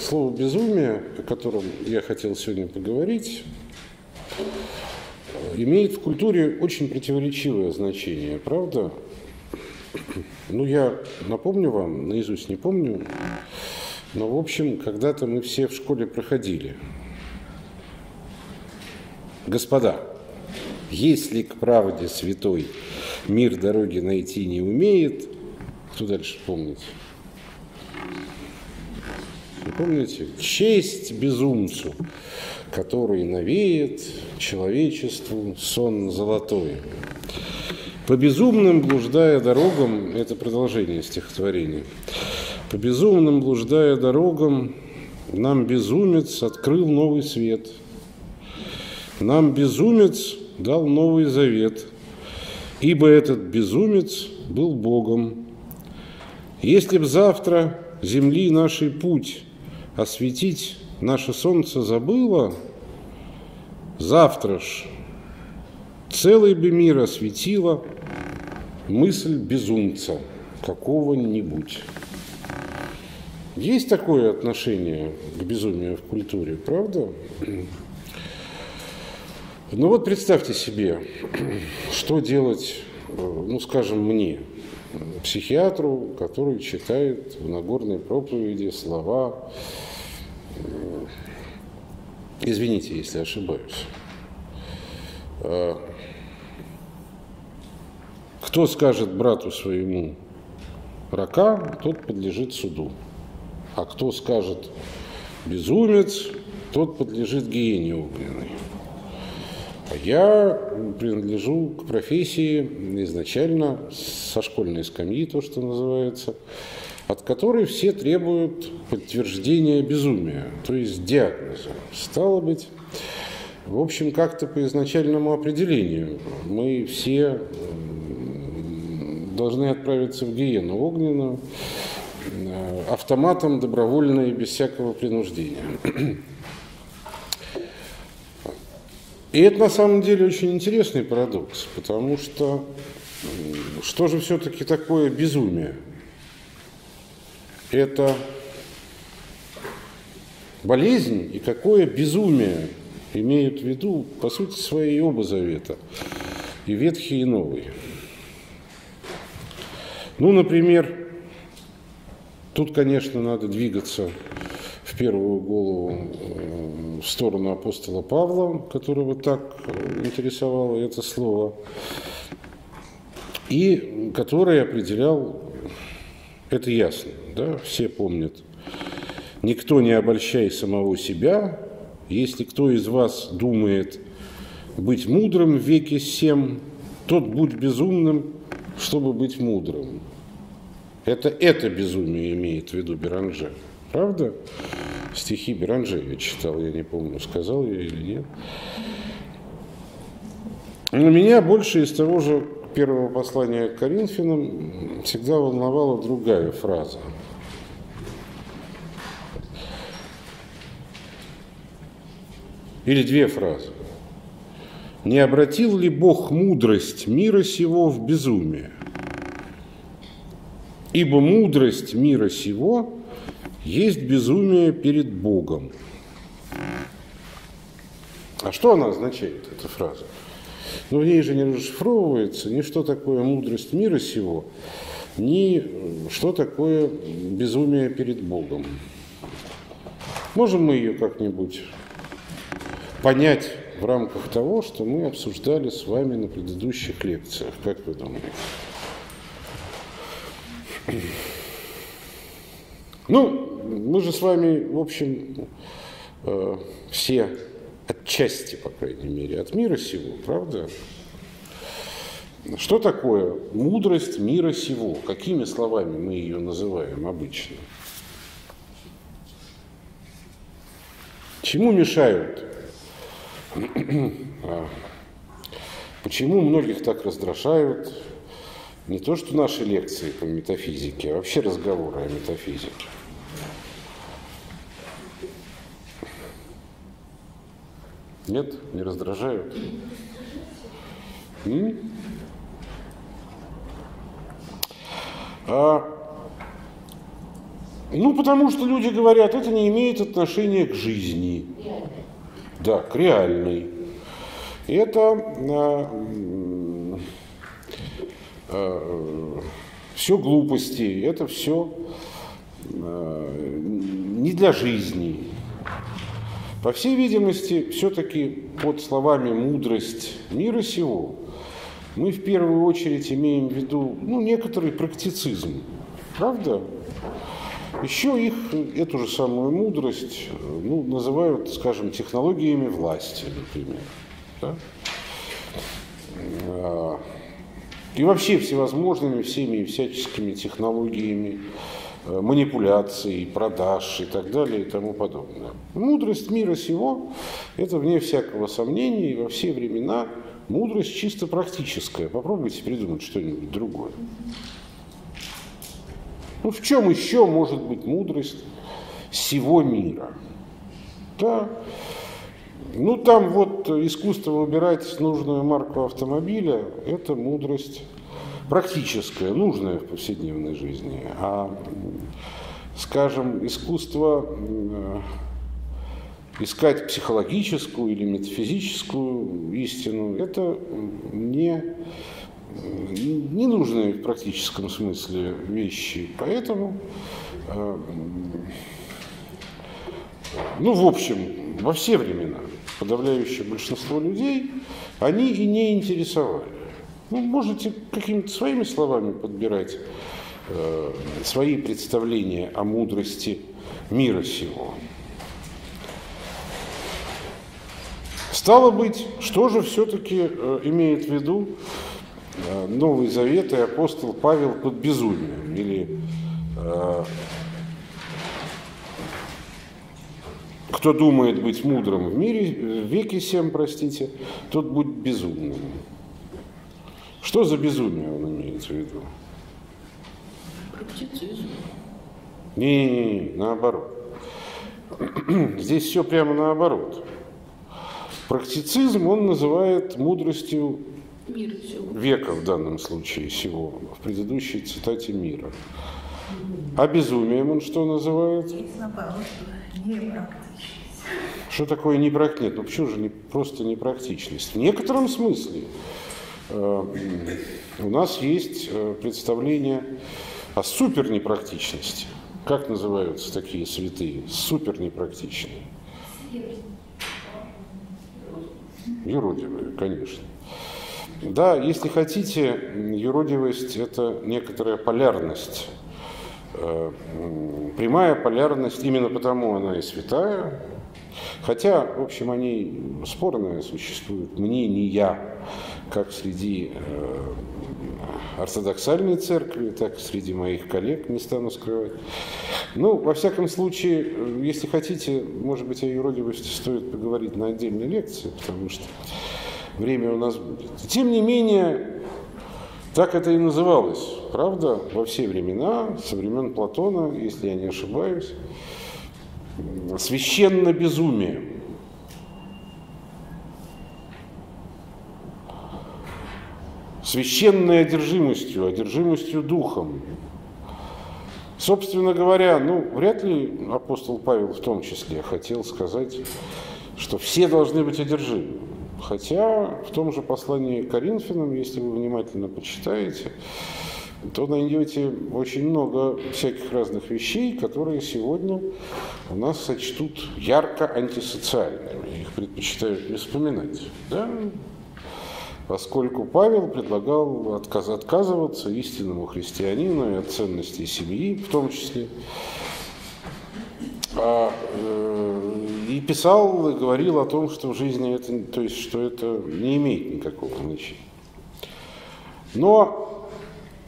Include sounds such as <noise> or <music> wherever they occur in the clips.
Слово «безумие», о котором я хотел сегодня поговорить, имеет в культуре очень противоречивое значение, правда? Ну, я напомню вам, наизусть не помню, но, в общем, когда-то мы все в школе проходили. Господа, если к правде святой мир дороги найти не умеет, кто дальше помнит? Вы помните? Честь безумцу, который навеет человечеству сон золотой. По безумным блуждая дорогам, это продолжение стихотворения, по безумным блуждая дорогам, нам безумец открыл новый свет. Нам безумец дал новый завет, ибо этот безумец был Богом. Если б завтра земли нашей путь осветить наше солнце забыло, завтра ж целый бы мир осветила мысль безумца какого-нибудь. Есть такое отношение к безумию в культуре, правда? Ну вот представьте себе, что делать, ну скажем, мне, психиатру, который читает в Нагорной проповеди слова Извините, если ошибаюсь. А, кто скажет брату своему рака, тот подлежит суду. А кто скажет безумец, тот подлежит гиене огненной. А я принадлежу к профессии изначально со школьной скамьи, то, что называется, от которой все требуют подтверждения безумия, то есть диагноза. Стало быть, в общем, как-то по изначальному определению мы все должны отправиться в гиену огненную э, автоматом добровольно и без всякого принуждения. И это на самом деле очень интересный парадокс, потому что что же все-таки такое безумие? Это болезнь и какое безумие имеют в виду, по сути, свои оба завета, и Ветхий, и Новый. Ну, например, тут, конечно, надо двигаться в первую голову э, в сторону апостола Павла, которого так интересовало это слово, и который определял, это ясно, да, все помнят. Никто не обольщай самого себя. Если кто из вас думает быть мудрым в веке всем, тот будь безумным, чтобы быть мудрым. Это это безумие имеет в виду Беранже. Правда? Стихи Беранже я читал, я не помню, сказал я или нет. Но меня больше из того же первого послания к Коринфянам всегда волновала другая фраза – Или две фразы. Не обратил ли Бог мудрость мира сего в безумие? Ибо мудрость мира сего есть безумие перед Богом. А что она означает, эта фраза? Ну, в ней же не расшифровывается ни что такое мудрость мира сего, ни что такое безумие перед Богом. Можем мы ее как-нибудь понять в рамках того, что мы обсуждали с вами на предыдущих лекциях. Как вы думаете? Ну, мы же с вами, в общем, э, все отчасти, по крайней мере, от мира сего, правда? Что такое мудрость мира сего? Какими словами мы ее называем обычно? Чему мешают почему многих так раздражают не то, что наши лекции по метафизике, а вообще разговоры о метафизике? Нет, не раздражают? М? А Ну, потому что люди говорят, это не имеет отношения к жизни. Да, к реальной. Это э, э, все глупости, это все э, не для жизни. По всей видимости, все-таки под словами «мудрость мира сего» мы в первую очередь имеем в виду ну, некоторый практицизм. Правда? Еще их, эту же самую мудрость, ну, называют, скажем, технологиями власти, например. Да? А, и вообще всевозможными, всеми и всяческими технологиями э, манипуляций, продаж и так далее и тому подобное. Мудрость мира сего – это, вне всякого сомнения, и во все времена мудрость чисто практическая. Попробуйте придумать что-нибудь другое. Ну в чем еще может быть мудрость всего мира? Да. Ну там вот искусство выбирать нужную марку автомобиля – это мудрость практическая, нужная в повседневной жизни. А, скажем, искусство э, искать психологическую или метафизическую истину – это не ненужные в практическом смысле вещи. Поэтому, э, ну, в общем, во все времена подавляющее большинство людей, они и не интересовали. Ну, можете какими-то своими словами подбирать э, свои представления о мудрости мира сего. Стало быть, что же все-таки э, имеет в виду Новый Завет и апостол Павел под безумием. Или э, кто думает быть мудрым в мире, в веке всем, простите, тот будет безумным. Что за безумие он имеет в виду? Практицизм. Не, не, не, наоборот. <clears throat> Здесь все прямо наоборот. Практицизм он называет мудростью века в данном случае всего, в предыдущей цитате мира. А безумием он что называет? Что такое непрактичность? Ну почему же не, просто непрактичность? В некотором смысле э, у нас есть э, представление о супернепрактичности. Как называются такие святые? Супернепрактичные. Юродивые, конечно. Да, если хотите, юродивость – это некоторая полярность. Э, прямая полярность, именно потому она и святая, Хотя, в общем, они спорные существуют мнения, как среди э, ортодоксальной церкви, так и среди моих коллег, не стану скрывать. Ну, во всяком случае, если хотите, может быть, о юродивости стоит поговорить на отдельной лекции, потому что время у нас будет. Тем не менее, так это и называлось, правда, во все времена, со времен Платона, если я не ошибаюсь, священно безумие. Священной одержимостью, одержимостью духом. Собственно говоря, ну, вряд ли апостол Павел в том числе хотел сказать, что все должны быть одержимы. Хотя в том же послании Коринфянам, если вы внимательно почитаете, то найдете очень много всяких разных вещей, которые сегодня у нас сочтут ярко антисоциальными. Их предпочитают не вспоминать. Да? Поскольку Павел предлагал отказ, отказываться истинному христианину и от ценностей семьи в том числе, а, э, и писал, и говорил о том, что в жизни это, то есть, что это не имеет никакого значения. Но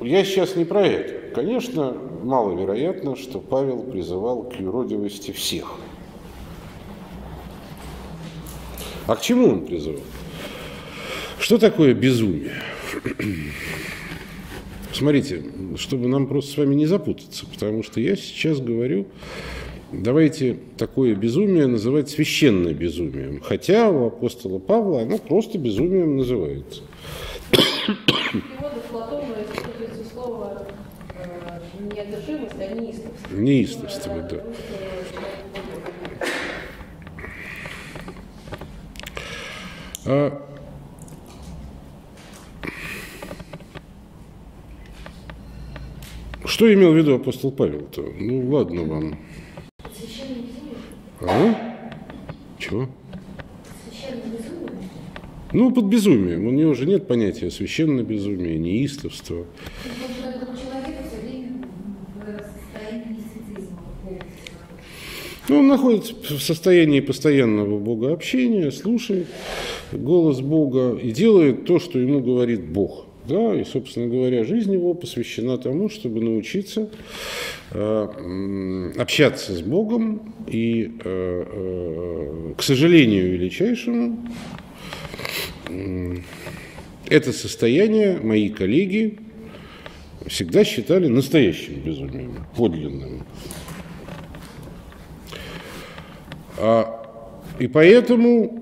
я сейчас не про это. Конечно, маловероятно, что Павел призывал к юродивости всех. А к чему он призывал? Что такое безумие? Смотрите, чтобы нам просто с вами не запутаться, потому что я сейчас говорю давайте такое безумие называть священным безумием. Хотя у апостола Павла оно просто безумием называется. Э, а неистовство. Неистовство, да. А что имел в виду апостол Павел-то? Ну, ладно вам. А? Чего? Ну, под безумием. У него же нет понятия священное безумие, неистовство. Ну, он находится в состоянии постоянного богообщения, слушает голос Бога и делает то, что ему говорит Бог. Да, и, собственно говоря, жизнь его посвящена тому, чтобы научиться э, общаться с Богом и, э, э, к сожалению величайшему, это состояние мои коллеги всегда считали настоящим безумием, подлинным. А, и поэтому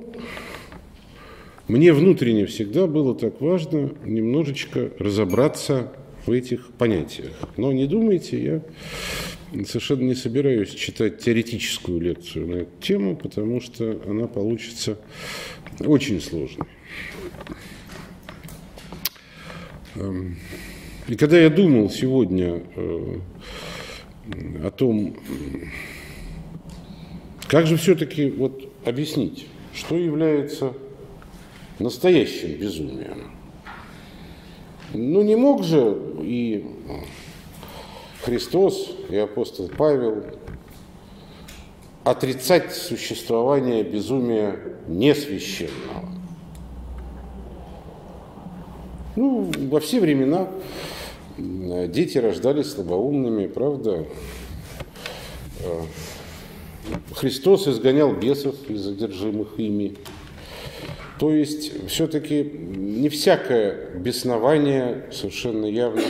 мне внутренне всегда было так важно немножечко разобраться в этих понятиях. Но не думайте, я совершенно не собираюсь читать теоретическую лекцию на эту тему, потому что она получится очень сложной. Эм, и когда я думал сегодня э, о том, как же все-таки вот объяснить, что является настоящим безумием? Ну, не мог же и Христос, и апостол Павел отрицать существование безумия несвященного. Ну, во все времена дети рождались слабоумными, правда. Э, Христос изгонял бесов из задержимых ими. То есть все-таки не всякое беснование совершенно явно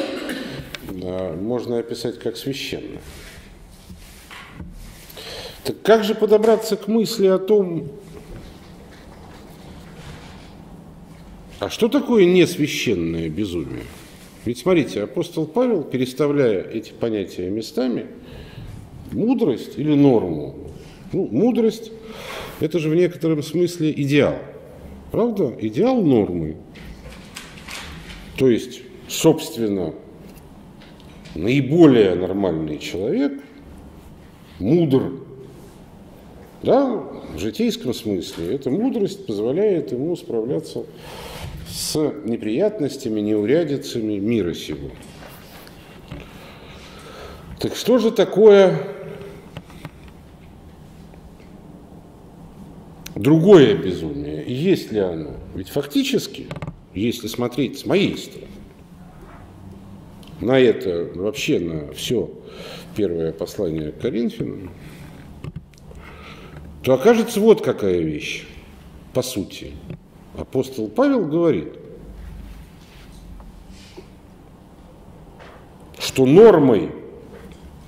можно описать как священное. Так как же подобраться к мысли о том, а что такое несвященное безумие? Ведь смотрите, апостол Павел, переставляя эти понятия местами, мудрость или норму, ну, мудрость – это же в некотором смысле идеал – Правда? Идеал нормы. То есть, собственно, наиболее нормальный человек, мудр, да, в житейском смысле, эта мудрость позволяет ему справляться с неприятностями, неурядицами мира сего. Так что же такое другое безумие, есть ли оно? Ведь фактически, если смотреть с моей стороны, на это, вообще на все первое послание Коринфянам, то окажется вот какая вещь, по сути. Апостол Павел говорит, что нормой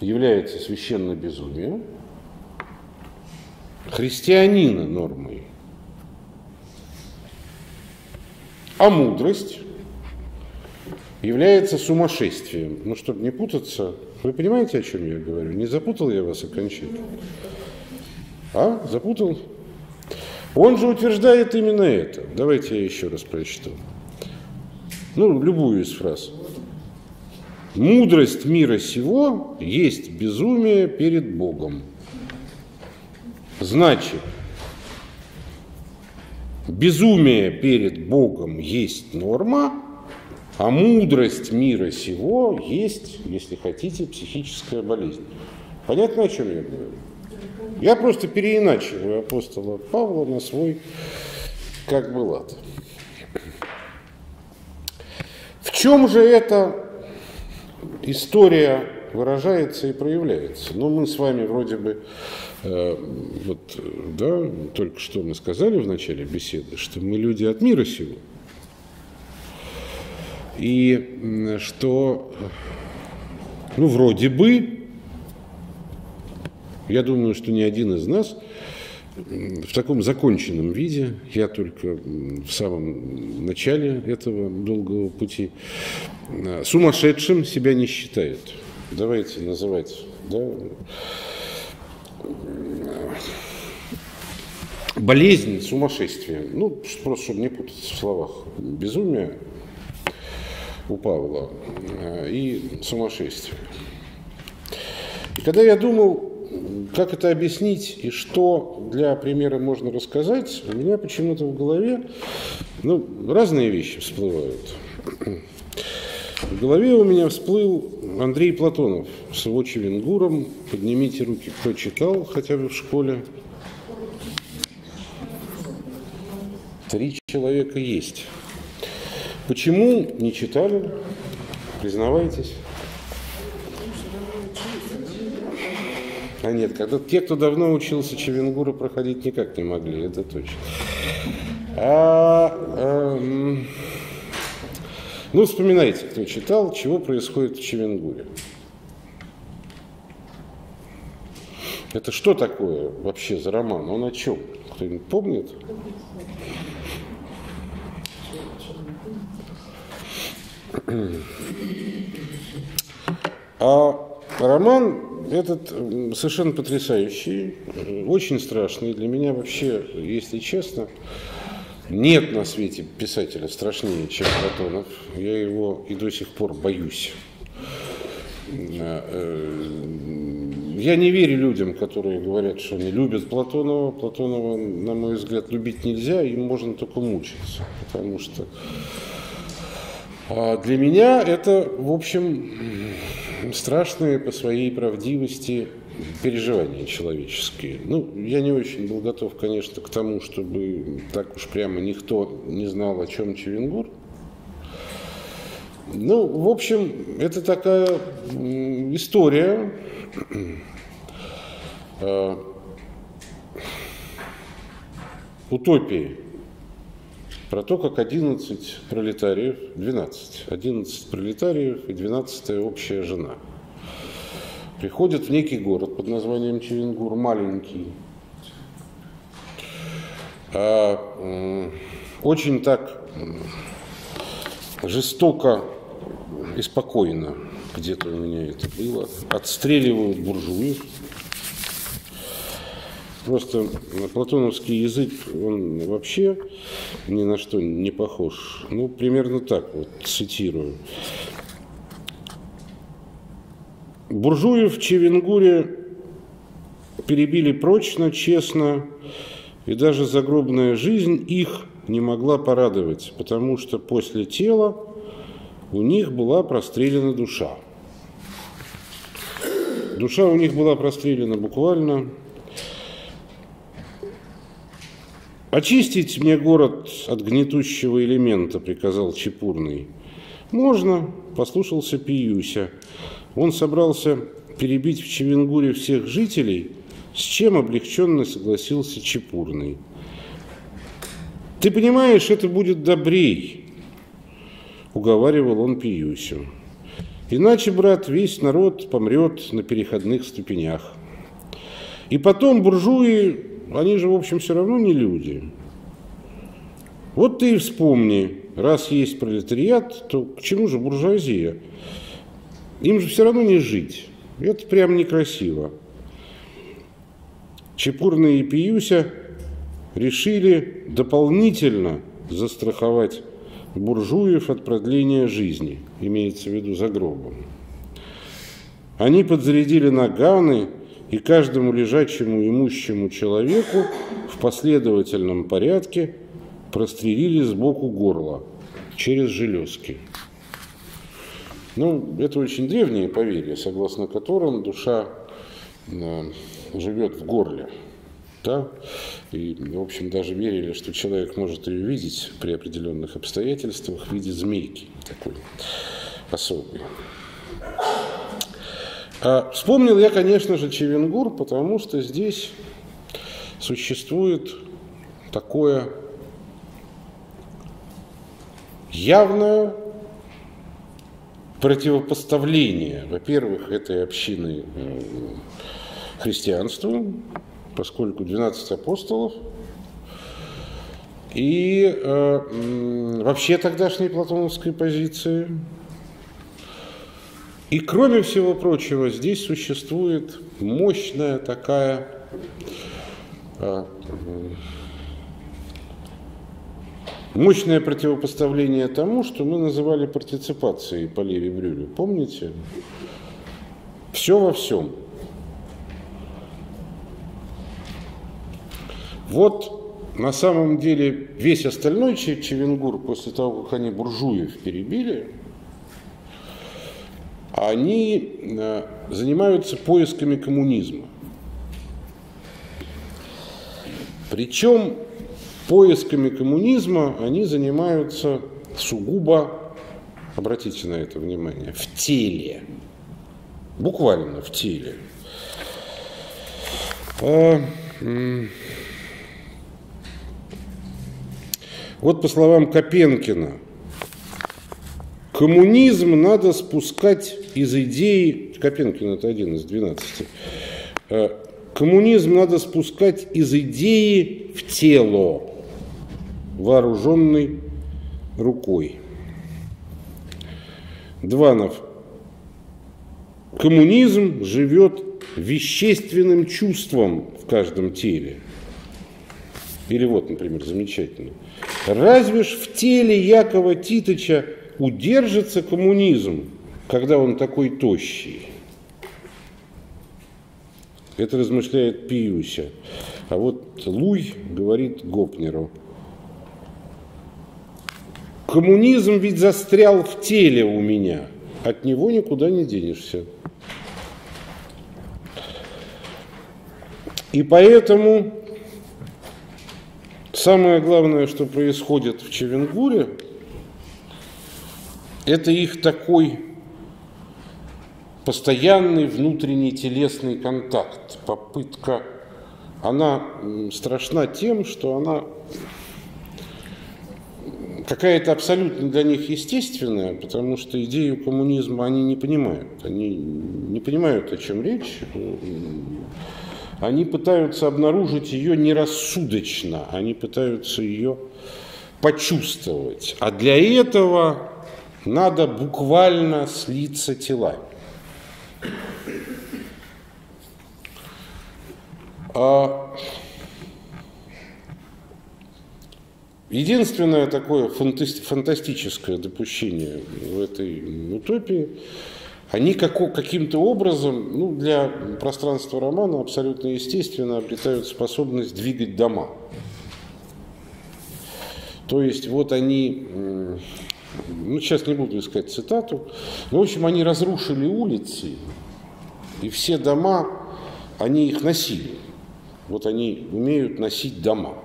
является священное безумие – христианина нормой. А мудрость является сумасшествием. Ну, чтобы не путаться, вы понимаете, о чем я говорю? Не запутал я вас окончательно? А? Запутал? Он же утверждает именно это. Давайте я еще раз прочту. Ну, любую из фраз. Мудрость мира сего есть безумие перед Богом. Значит, безумие перед Богом есть норма, а мудрость мира сего есть, если хотите, психическая болезнь. Понятно, о чем я говорю? Я просто переиначиваю апостола Павла на свой как бы лад. В чем же эта история выражается и проявляется? Ну, мы с вами вроде бы вот, да, только что мы сказали в начале беседы, что мы люди от мира сего. И что, ну, вроде бы, я думаю, что ни один из нас в таком законченном виде, я только в самом начале этого долгого пути, сумасшедшим себя не считает. Давайте называть Да? Болезнь, сумасшествие. Ну, просто чтобы не путаться в словах. Безумие у Павла э, и сумасшествие. И когда я думал, как это объяснить и что для примера можно рассказать, у меня почему-то в голове ну, разные вещи всплывают. В голове у меня всплыл Андрей Платонов с его Чевенгуром. Поднимите руки, кто читал хотя бы в школе. Три человека есть. Почему не читали? Признавайтесь. А нет, когда те, кто давно учился Чевенгура, проходить никак не могли, это точно. А, а, ну, вспоминайте, кто читал, чего происходит в Чевенгуре. Это что такое вообще за роман? Он о чем? Кто-нибудь помнит? А роман этот совершенно потрясающий, очень страшный. Для меня вообще, если честно, нет на свете писателя страшнее, чем Платонов. Я его и до сих пор боюсь. Э, я не верю людям, которые говорят, что они любят Платонова. Платонова, на мой взгляд, любить нельзя, им можно только мучиться. Потому что а для меня это, в общем, страшные по своей правдивости переживания человеческие. Ну, я не очень был готов, конечно, к тому, чтобы так уж прямо никто не знал, о чем Чевенгур. Ну, в общем, это такая история э, утопии про то, как 11 пролетариев, 12, 11 пролетариев и 12 общая жена приходят в некий город под названием Черенгур, маленький, а, очень так жестоко и спокойно, где-то у меня это было, отстреливают буржуев, Просто платоновский язык, он вообще ни на что не похож. Ну, примерно так, вот цитирую. Буржуев в Чевенгуре перебили прочно, честно, и даже загробная жизнь их не могла порадовать, потому что после тела у них была прострелена душа. Душа у них была прострелена буквально «Очистить мне город от гнетущего элемента», — приказал Чепурный. «Можно», — послушался Пиюся. Он собрался перебить в Чевенгуре всех жителей, с чем облегченно согласился Чепурный. «Ты понимаешь, это будет добрей», — уговаривал он Пиюсю. «Иначе, брат, весь народ помрет на переходных ступенях. И потом буржуи они же, в общем, все равно не люди. Вот ты и вспомни, раз есть пролетариат, то к чему же буржуазия? Им же все равно не жить. Это прям некрасиво. Чепурный и Пиюся решили дополнительно застраховать буржуев от продления жизни, имеется в виду за гробом. Они подзарядили наганы и каждому лежачему имущему человеку в последовательном порядке прострелили сбоку горла через железки. Ну, это очень древнее поверье, согласно которым душа э, живет в горле. Да? И, в общем, даже верили, что человек может ее видеть при определенных обстоятельствах в виде змейки такой особой. А вспомнил я, конечно же, Чевенгур, потому что здесь существует такое явное противопоставление, во-первых, этой общины э, христианству, поскольку 12 апостолов, и э, вообще тогдашней платоновской позиции – И кроме всего прочего, здесь существует мощная такая а, мощное противопоставление тому, что мы называли партиципацией по Леви Брюлю. Помните? Все во всем. Вот на самом деле весь остальной Чевенгур, после того, как они буржуев перебили, они э, занимаются поисками коммунизма. Причем поисками коммунизма они занимаются сугубо, обратите на это внимание, в теле. Буквально в теле. А, вот по словам Копенкина, коммунизм надо спускать из идеи, Копенкин это один из 12, э, коммунизм надо спускать из идеи в тело, вооруженной рукой. Дванов. Коммунизм живет вещественным чувством в каждом теле. Или вот, например, замечательно. Разве ж в теле Якова Титыча удержится коммунизм, когда он такой тощий? Это размышляет Пиюся. А вот Луй говорит Гопнеру. Коммунизм ведь застрял в теле у меня. От него никуда не денешься. И поэтому самое главное, что происходит в Чевенгуре, это их такой постоянный внутренний телесный контакт, попытка, она страшна тем, что она какая-то абсолютно для них естественная, потому что идею коммунизма они не понимают. Они не понимают, о чем речь. Они пытаются обнаружить ее нерассудочно, они пытаются ее почувствовать. А для этого надо буквально слиться телами. А единственное такое фантастическое допущение в этой утопии, они каким-то образом, ну, для пространства романа абсолютно естественно обретают способность двигать дома. То есть вот они, ну сейчас не буду искать цитату, но в общем они разрушили улицы, и все дома, они их носили. Вот они умеют носить дома.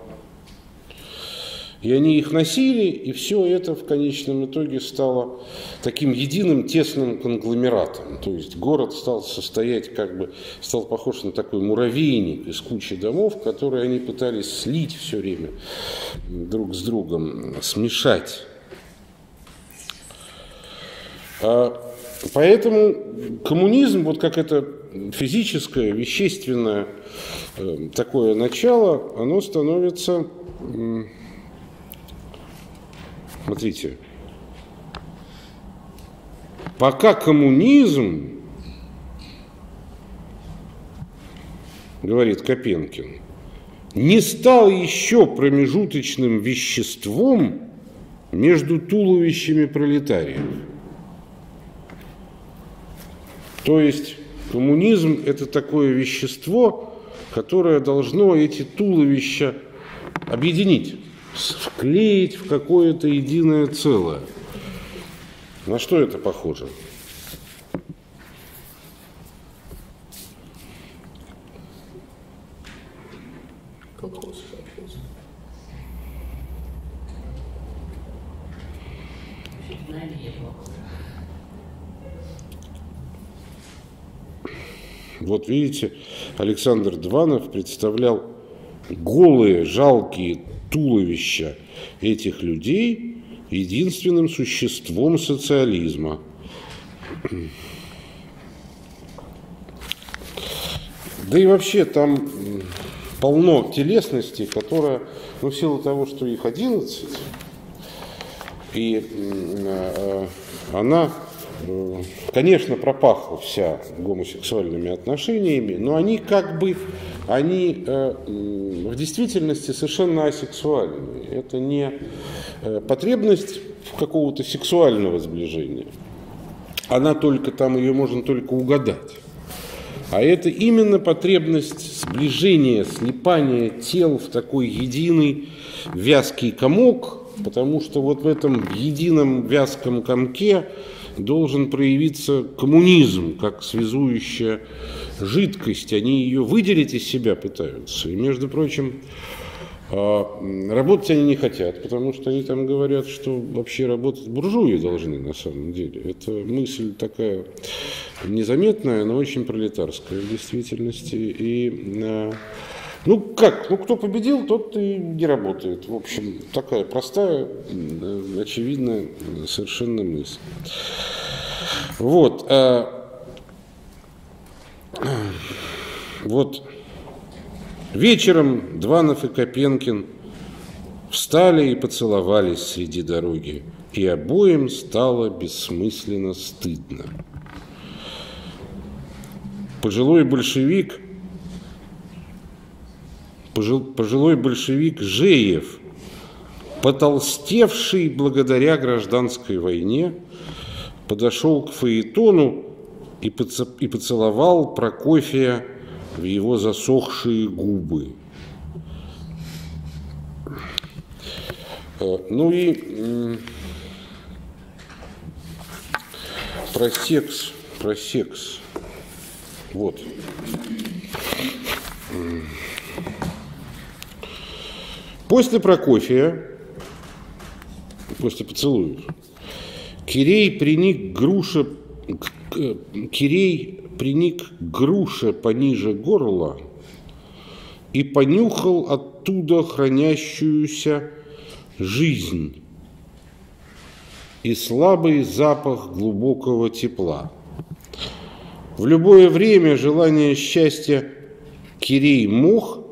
И они их носили, и все это в конечном итоге стало таким единым тесным конгломератом. То есть город стал состоять как бы, стал похож на такой муравейник из кучи домов, которые они пытались слить все время друг с другом, смешать. А поэтому коммунизм, вот как это физическое, вещественное э, такое начало, оно становится, смотрите, пока коммунизм, говорит Копенкин, не стал еще промежуточным веществом между туловищами пролетариев. То есть Коммунизм – это такое вещество, которое должно эти туловища объединить, вклеить в какое-то единое целое. На что это похоже? Вот видите, Александр Дванов представлял голые, жалкие туловища этих людей единственным существом социализма. <clears throat> Да и вообще там полно телесности, которая, ну, в силу того, что их 11, и э, она конечно, пропахла вся гомосексуальными отношениями, но они как бы, они э, в действительности совершенно асексуальные. Это не э, потребность какого-то сексуального сближения. Она только там, ее можно только угадать. А это именно потребность сближения, слипания тел в такой единый вязкий комок, потому что вот в этом едином вязком комке должен проявиться коммунизм как связующая жидкость. Они ее выделить из себя пытаются. И, между прочим, а, работать они не хотят, потому что они там говорят, что вообще работать буржуи должны на самом деле. Это мысль такая незаметная, но очень пролетарская в действительности. И а, ну как, ну кто победил, тот и не работает. В общем, такая простая, очевидная совершенно мысль. Вот. А, вот. Вечером Дванов и Копенкин встали и поцеловались среди дороги, и обоим стало бессмысленно стыдно. Пожилой большевик – пожилой большевик Жеев, потолстевший благодаря гражданской войне, подошел к Фаэтону и поцеловал Прокофия в его засохшие губы. Э, ну и про секс, про секс. Вот. После Прокофия, после поцелуев, Кирей приник груша, Кирей приник груша пониже горла и понюхал оттуда хранящуюся жизнь и слабый запах глубокого тепла. В любое время желание счастья Кирей мох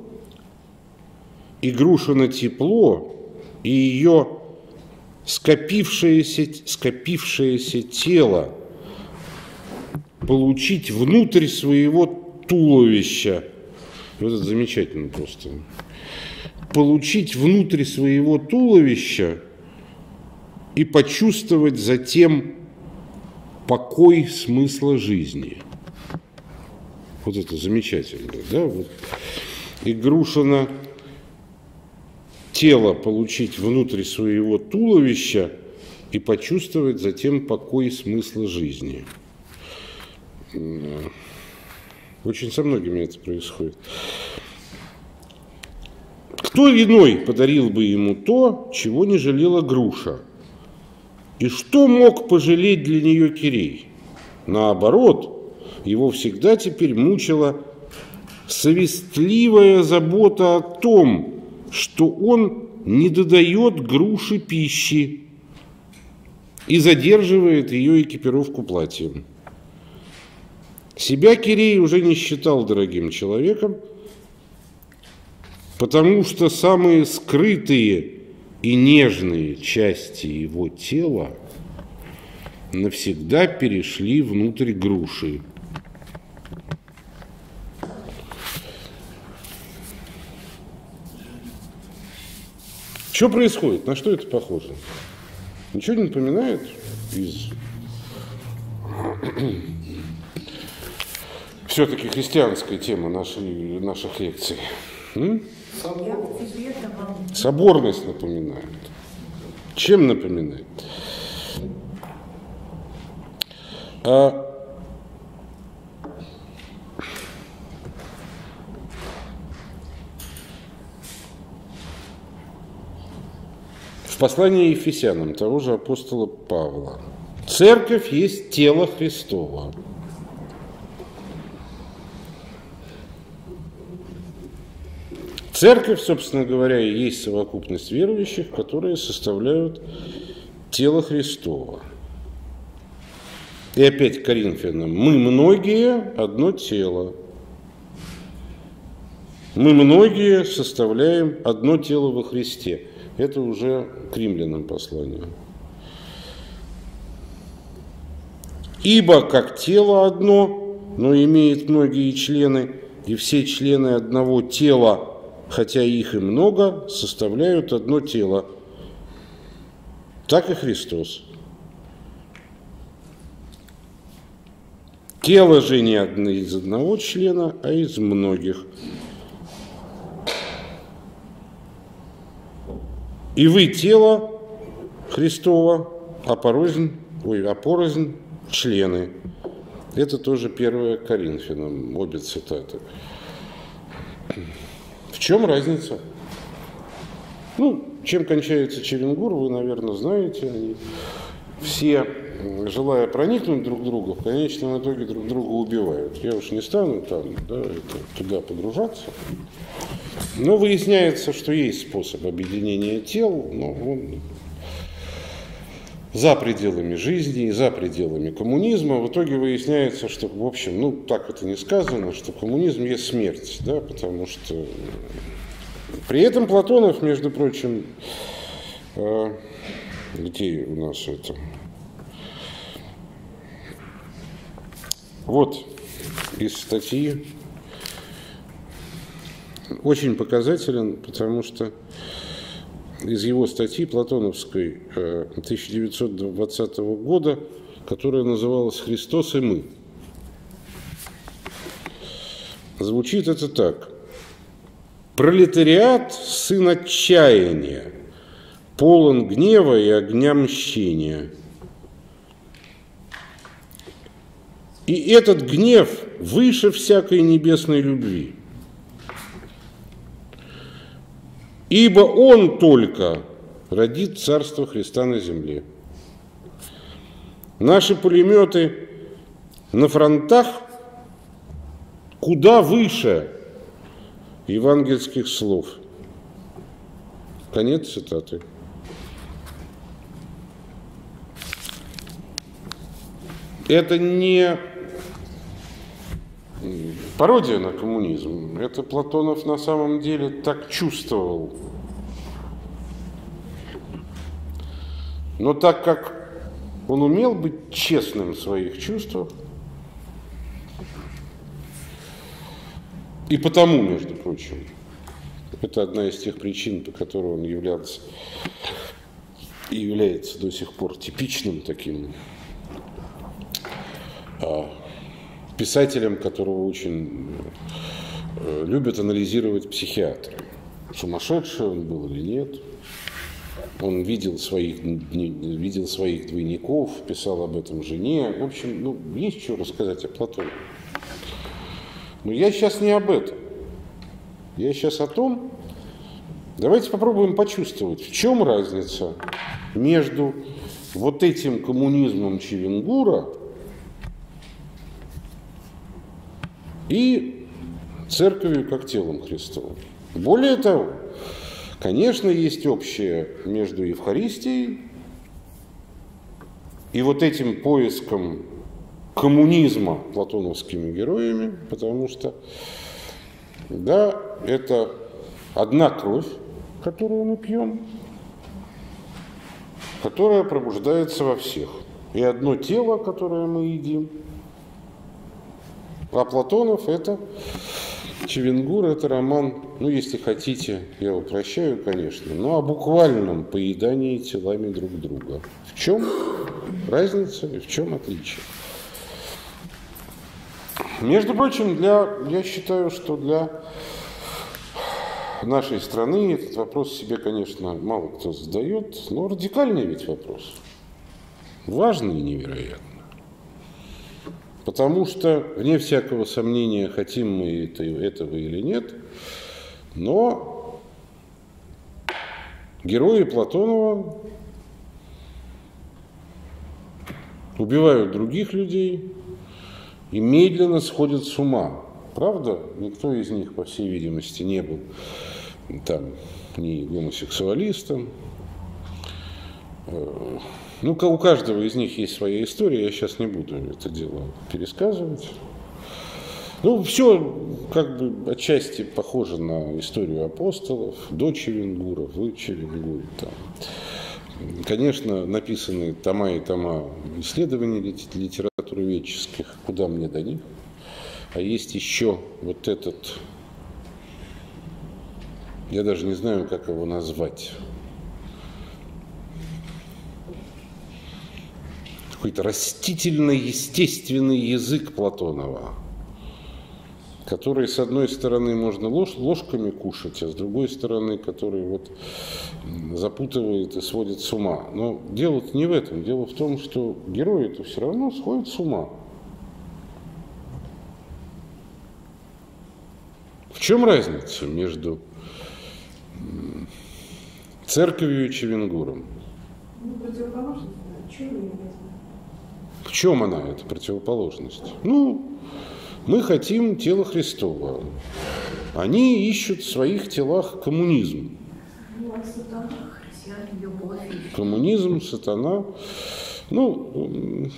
и Грушина тепло, и ее скопившееся, скопившееся тело получить внутрь своего туловища. Вот это замечательно просто. Получить внутрь своего туловища и почувствовать затем покой смысла жизни. Вот это замечательно, да? Вот. И Грушина тело получить внутрь своего туловища и почувствовать затем покой смысла жизни. Очень со многими это происходит. Кто иной подарил бы ему то, чего не жалела груша? И что мог пожалеть для нее Кирей? Наоборот, его всегда теперь мучила совестливая забота о том, что он не додает груши пищи и задерживает ее экипировку платьем. Себя Кирей уже не считал дорогим человеком, потому что самые скрытые и нежные части его тела навсегда перешли внутрь груши – Что происходит? На что это похоже? Ничего не напоминает из <clears throat> все-таки христианской темы нашей, наших лекций? Соборность напоминает. Чем напоминает? А Послание Ефесянам того же апостола Павла. Церковь есть тело Христова. Церковь, собственно говоря, и есть совокупность верующих, которые составляют тело Христова. И опять Коринфянам. Мы многие одно тело. Мы многие составляем одно тело во Христе. Это уже к римлянам послание. Ибо как тело одно, но имеет многие члены, и все члены одного тела, хотя их и много, составляют одно тело. Так и Христос. Тело же не из одного члена, а из многих. И вы тело Христова, а порознь, ой, а порознь члены. Это тоже первое Коринфянам, обе цитаты. В чем разница? Ну, чем кончается Черенгур, вы, наверное, знаете. Они все, желая проникнуть друг друга, в конечном итоге друг друга убивают. Я уж не стану там да, это, туда погружаться. Но выясняется, что есть способ объединения тел, но он за пределами жизни и за пределами коммунизма. В итоге выясняется, что, в общем, ну, так это не сказано, что коммунизм есть смерть, да, потому что при этом Платонов, между прочим, э, где у нас это? Вот из статьи очень показателен, потому что из его статьи Платоновской 1920 э, года, которая называлась «Христос и мы». Звучит это так. «Пролетариат – сын отчаяния, полон гнева и огня мщения». И этот гнев выше всякой небесной любви – ибо Он только родит Царство Христа на земле. Наши пулеметы на фронтах куда выше евангельских слов. Конец цитаты. Это не пародия на коммунизм. Это Платонов на самом деле так чувствовал. Но так как он умел быть честным в своих чувствах, и потому, между прочим, это одна из тех причин, по которой он являлся и является до сих пор типичным таким а, писателем, которого очень э, любят анализировать психиатры. Сумасшедший он был или нет. Он видел своих, видел своих двойников, писал об этом жене. В общем, ну, есть что рассказать о Платоне. Но я сейчас не об этом. Я сейчас о том, давайте попробуем почувствовать, в чем разница между вот этим коммунизмом Чевенгура – и церковью как телом Христовым. Более того, конечно, есть общее между Евхаристией и вот этим поиском коммунизма платоновскими героями, потому что, да, это одна кровь, которую мы пьем, которая пробуждается во всех. И одно тело, которое мы едим – а Платонов это Чевенгур, это роман, ну, если хотите, я упрощаю, конечно, но о буквальном поедании телами друг друга. В чем разница и в чем отличие? Между прочим, для, я считаю, что для нашей страны этот вопрос себе, конечно, мало кто задает, но радикальный ведь вопрос. Важный и невероятный. Потому что, вне всякого сомнения, хотим мы это, этого или нет, но герои Платонова убивают других людей и медленно сходят с ума. Правда? Никто из них, по всей видимости, не был там ни гомосексуалистом, э, ну, у каждого из них есть своя история, я сейчас не буду это дело пересказывать. Ну, все как бы отчасти похоже на историю апостолов, до Чевенгура, в Чевенгуре. Там. конечно, написаны тома и тома исследований литературоведческих, куда мне до них. А есть еще вот этот, я даже не знаю, как его назвать, какой-то растительно-естественный язык Платонова, который, с одной стороны, можно ложь, ложками кушать, а с другой стороны, который вот запутывает и сводит с ума. Но дело не в этом. Дело в том, что герои это все равно сходят с ума. В чем разница между церковью и Чевенгуром? Ну, противоположность. Чего в чем она, эта противоположность? Ну, мы хотим тело Христова. Они ищут в своих телах коммунизм. Коммунизм, сатана. Ну,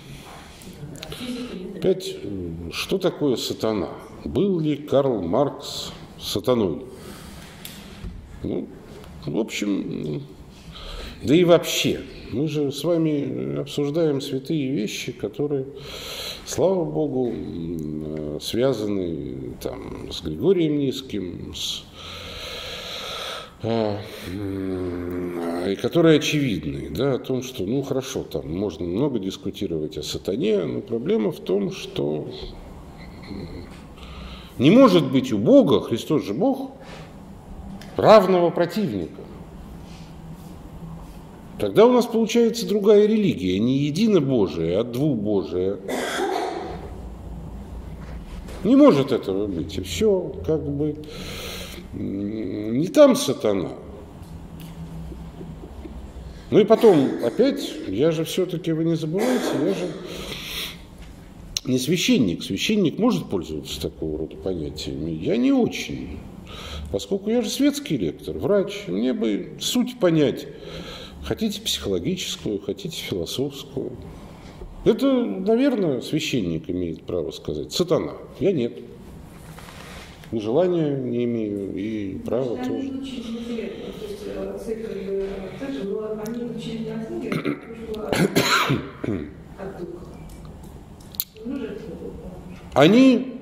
опять, что такое сатана? Был ли Карл Маркс сатаной? Ну, в общем, да и вообще, мы же с вами обсуждаем святые вещи, которые, слава Богу, связаны там, с Григорием Низким, с а, и которые очевидны, да, о том, что, ну, хорошо, там можно много дискутировать о сатане, но проблема в том, что не может быть у Бога, Христос же Бог, равного противника. Тогда у нас получается другая религия, не едино Божие, а двубожие. Не может этого быть. И все как бы не там сатана. Ну и потом, опять, я же все-таки, вы не забывайте, я же не священник. Священник может пользоваться такого рода понятиями. Я не очень. Поскольку я же светский лектор, врач, мне бы суть понять, Хотите психологическую, хотите философскую. Это, наверное, священник имеет право сказать. Сатана. Я нет. И желания не имею, и права тоже. Они Они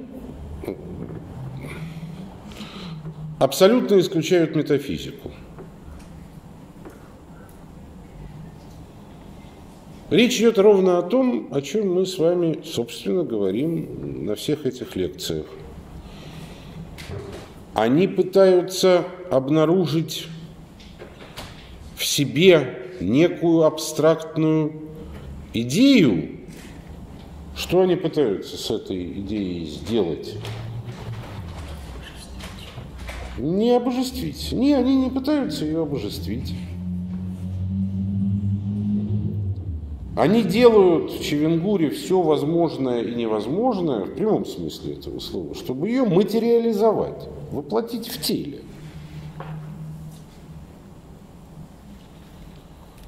абсолютно исключают метафизику. Речь идет ровно о том, о чем мы с вами, собственно, говорим на всех этих лекциях. Они пытаются обнаружить в себе некую абстрактную идею. Что они пытаются с этой идеей сделать? Не обожествить. Не, они не пытаются ее обожествить. Они делают в Чевенгуре все возможное и невозможное, в прямом смысле этого слова, чтобы ее материализовать, воплотить в теле.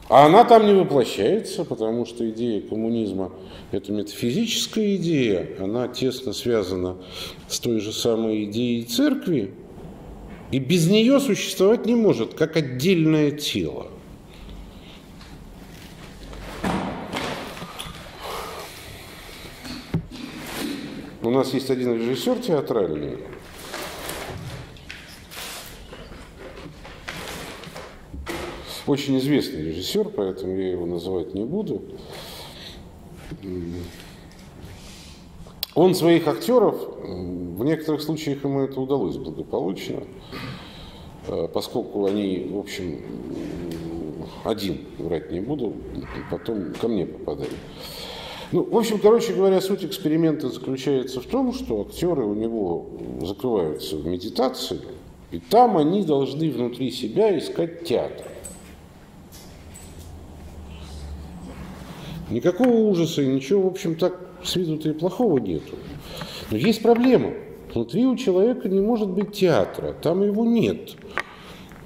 А она там не воплощается, потому что идея коммунизма – это метафизическая идея, она тесно связана с той же самой идеей церкви, и без нее существовать не может, как отдельное тело. У нас есть один режиссер театральный, очень известный режиссер, поэтому я его называть не буду. Он своих актеров, в некоторых случаях ему это удалось благополучно, э, поскольку они, в общем, один, врать не буду, потом ко мне попадали. Ну, в общем, короче говоря, суть эксперимента заключается в том, что актеры у него закрываются в медитации, и там они должны внутри себя искать театр. Никакого ужаса и ничего, в общем, так с виду-то и плохого нету. Но есть проблема. Внутри у человека не может быть театра, там его нет.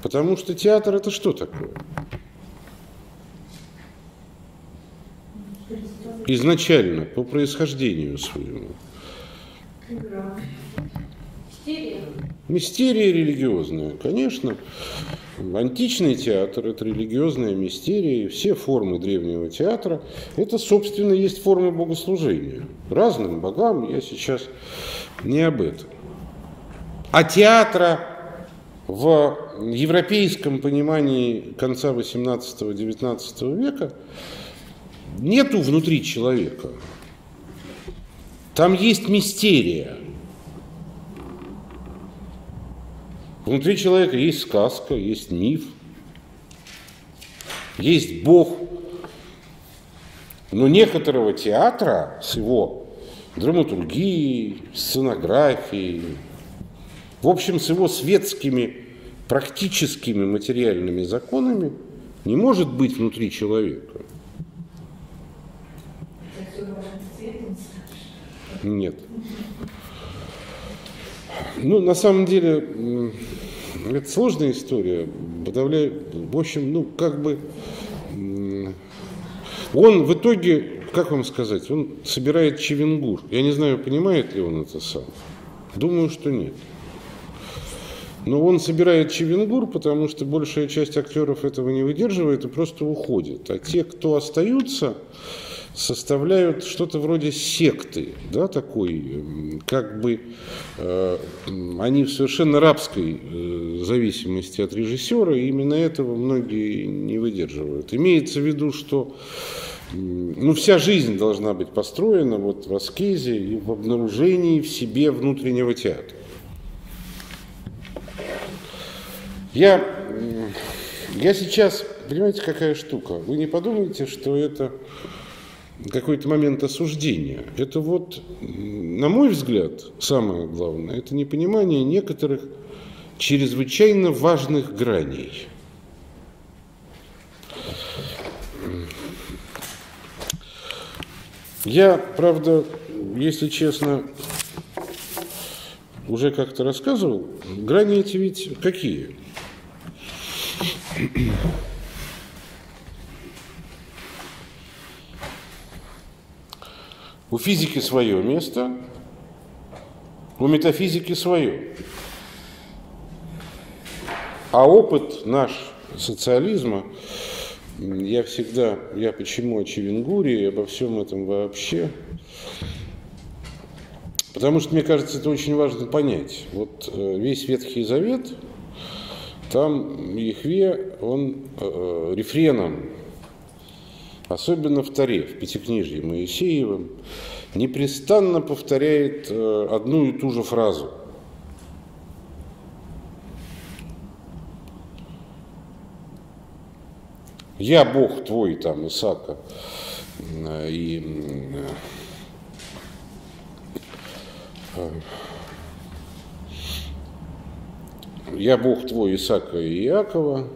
Потому что театр это что такое? Изначально, по происхождению своему. Стерео. Мистерия религиозная, конечно. Античный театр – это религиозная мистерия, и все формы древнего театра – это, собственно, есть формы богослужения. Разным богам я сейчас не об этом. А театра в европейском понимании конца 18-19 века нету внутри человека. Там есть мистерия – Внутри человека есть сказка, есть миф, есть Бог. Но некоторого театра с его драматургией, сценографией, в общем, с его светскими, практическими материальными законами не может быть внутри человека. Нет. Ну, на самом деле, это сложная история. Подавляю, в общем, ну, как бы... Он в итоге, как вам сказать, он собирает Чевенгур. Я не знаю, понимает ли он это сам. Думаю, что нет. Но он собирает Чевенгур, потому что большая часть актеров этого не выдерживает и просто уходит. А те, кто остаются, составляют что-то вроде секты, да, такой, как бы э, они в совершенно рабской э, зависимости от режиссера, и именно этого многие не выдерживают. Имеется в виду, что ну, вся жизнь должна быть построена вот в аскезе и в обнаружении в себе внутреннего театра. Я, я сейчас, понимаете, какая штука? Вы не подумайте, что это какой-то момент осуждения. Это вот, на мой взгляд, самое главное, это непонимание некоторых чрезвычайно важных граней. Я, правда, если честно, уже как-то рассказывал, грани эти ведь какие? У физики свое место, у метафизики свое. А опыт наш социализма, я всегда, я почему о Чевенгуре и обо всем этом вообще, потому что, мне кажется, это очень важно понять. Вот э, весь Ветхий Завет, там Ехве, он э, рефреном особенно в Таре, в Пятикнижье Моисеевым, непрестанно повторяет э, одну и ту же фразу. Я Бог твой, там, Исаака, и э, я Бог твой Исаака и Иакова,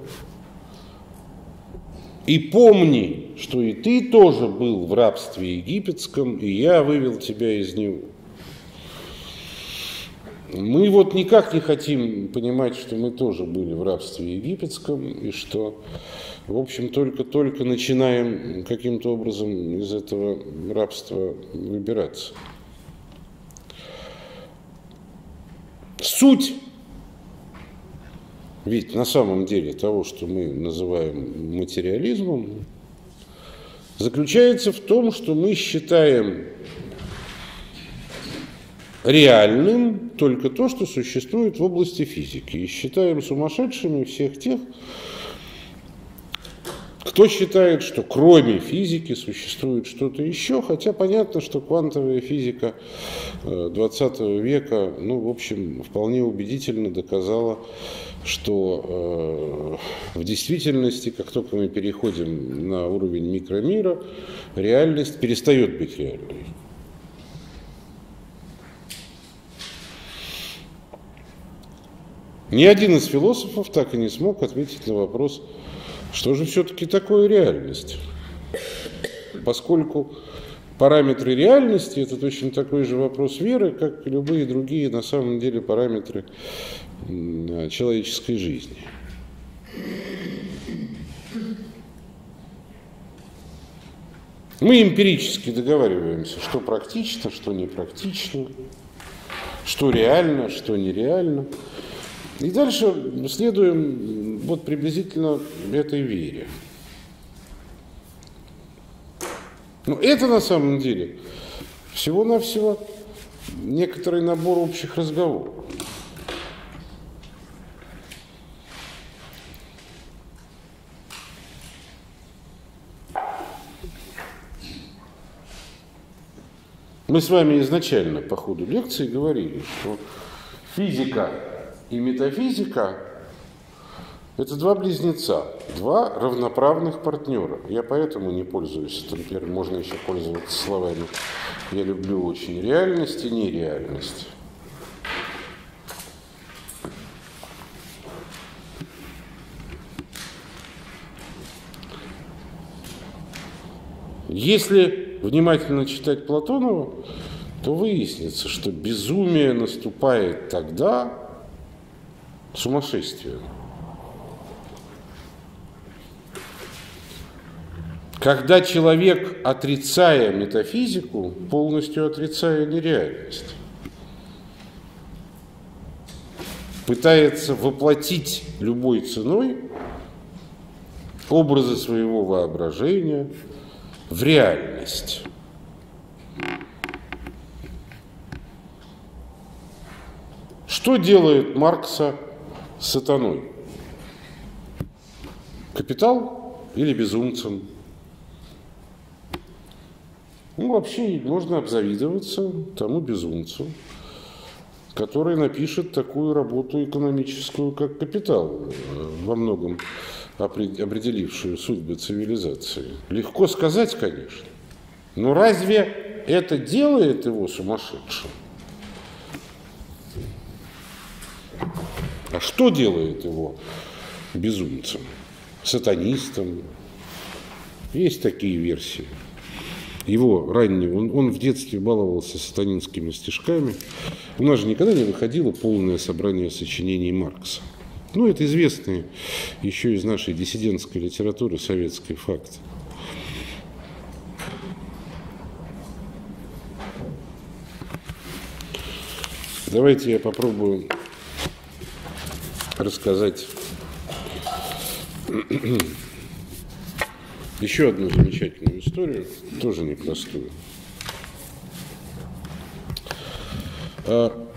и помни, что и ты тоже был в рабстве египетском, и я вывел тебя из него. Мы вот никак не хотим понимать, что мы тоже были в рабстве египетском, и что, в общем, только-только начинаем каким-то образом из этого рабства выбираться. Суть ведь на самом деле того, что мы называем материализмом, заключается в том, что мы считаем реальным только то, что существует в области физики. И считаем сумасшедшими всех тех, кто считает, что кроме физики существует что-то еще, хотя понятно, что квантовая физика 20 э, века, ну, в общем, вполне убедительно доказала, что э, в действительности, как только мы переходим на уровень микромира, реальность перестает быть реальной. Ни один из философов так и не смог ответить на вопрос, что же все-таки такое реальность. Поскольку параметры реальности – это точно такой же вопрос веры, как и любые другие на самом деле параметры человеческой жизни. Мы эмпирически договариваемся, что практично, что не практично. что реально, что нереально. И дальше следуем вот приблизительно этой вере. Но это на самом деле всего-навсего некоторый набор общих разговоров. Мы с вами изначально по ходу лекции говорили, что физика и метафизика – это два близнеца, два равноправных партнера. Я поэтому не пользуюсь, например, можно еще пользоваться словами «я люблю очень реальность и нереальность». Если внимательно читать Платонова, то выяснится, что безумие наступает тогда сумасшествие. Когда человек, отрицая метафизику, полностью отрицая нереальность, пытается воплотить любой ценой образы своего воображения в реальность. Что делает Маркса сатаной? Капитал или безумцем? Ну, вообще можно обзавидоваться тому безумцу, который напишет такую работу экономическую, как «Капитал», во многом определившую судьбы цивилизации. Легко сказать, конечно, но разве это делает его сумасшедшим? А что делает его безумцем, сатанистом? Есть такие версии. Его раннего, он, он в детстве баловался сатанинскими стишками. У нас же никогда не выходило полное собрание сочинений Маркса. Ну, это известные еще из нашей диссидентской литературы советской факты. Давайте я попробую рассказать еще одну замечательную историю, тоже непростую. А,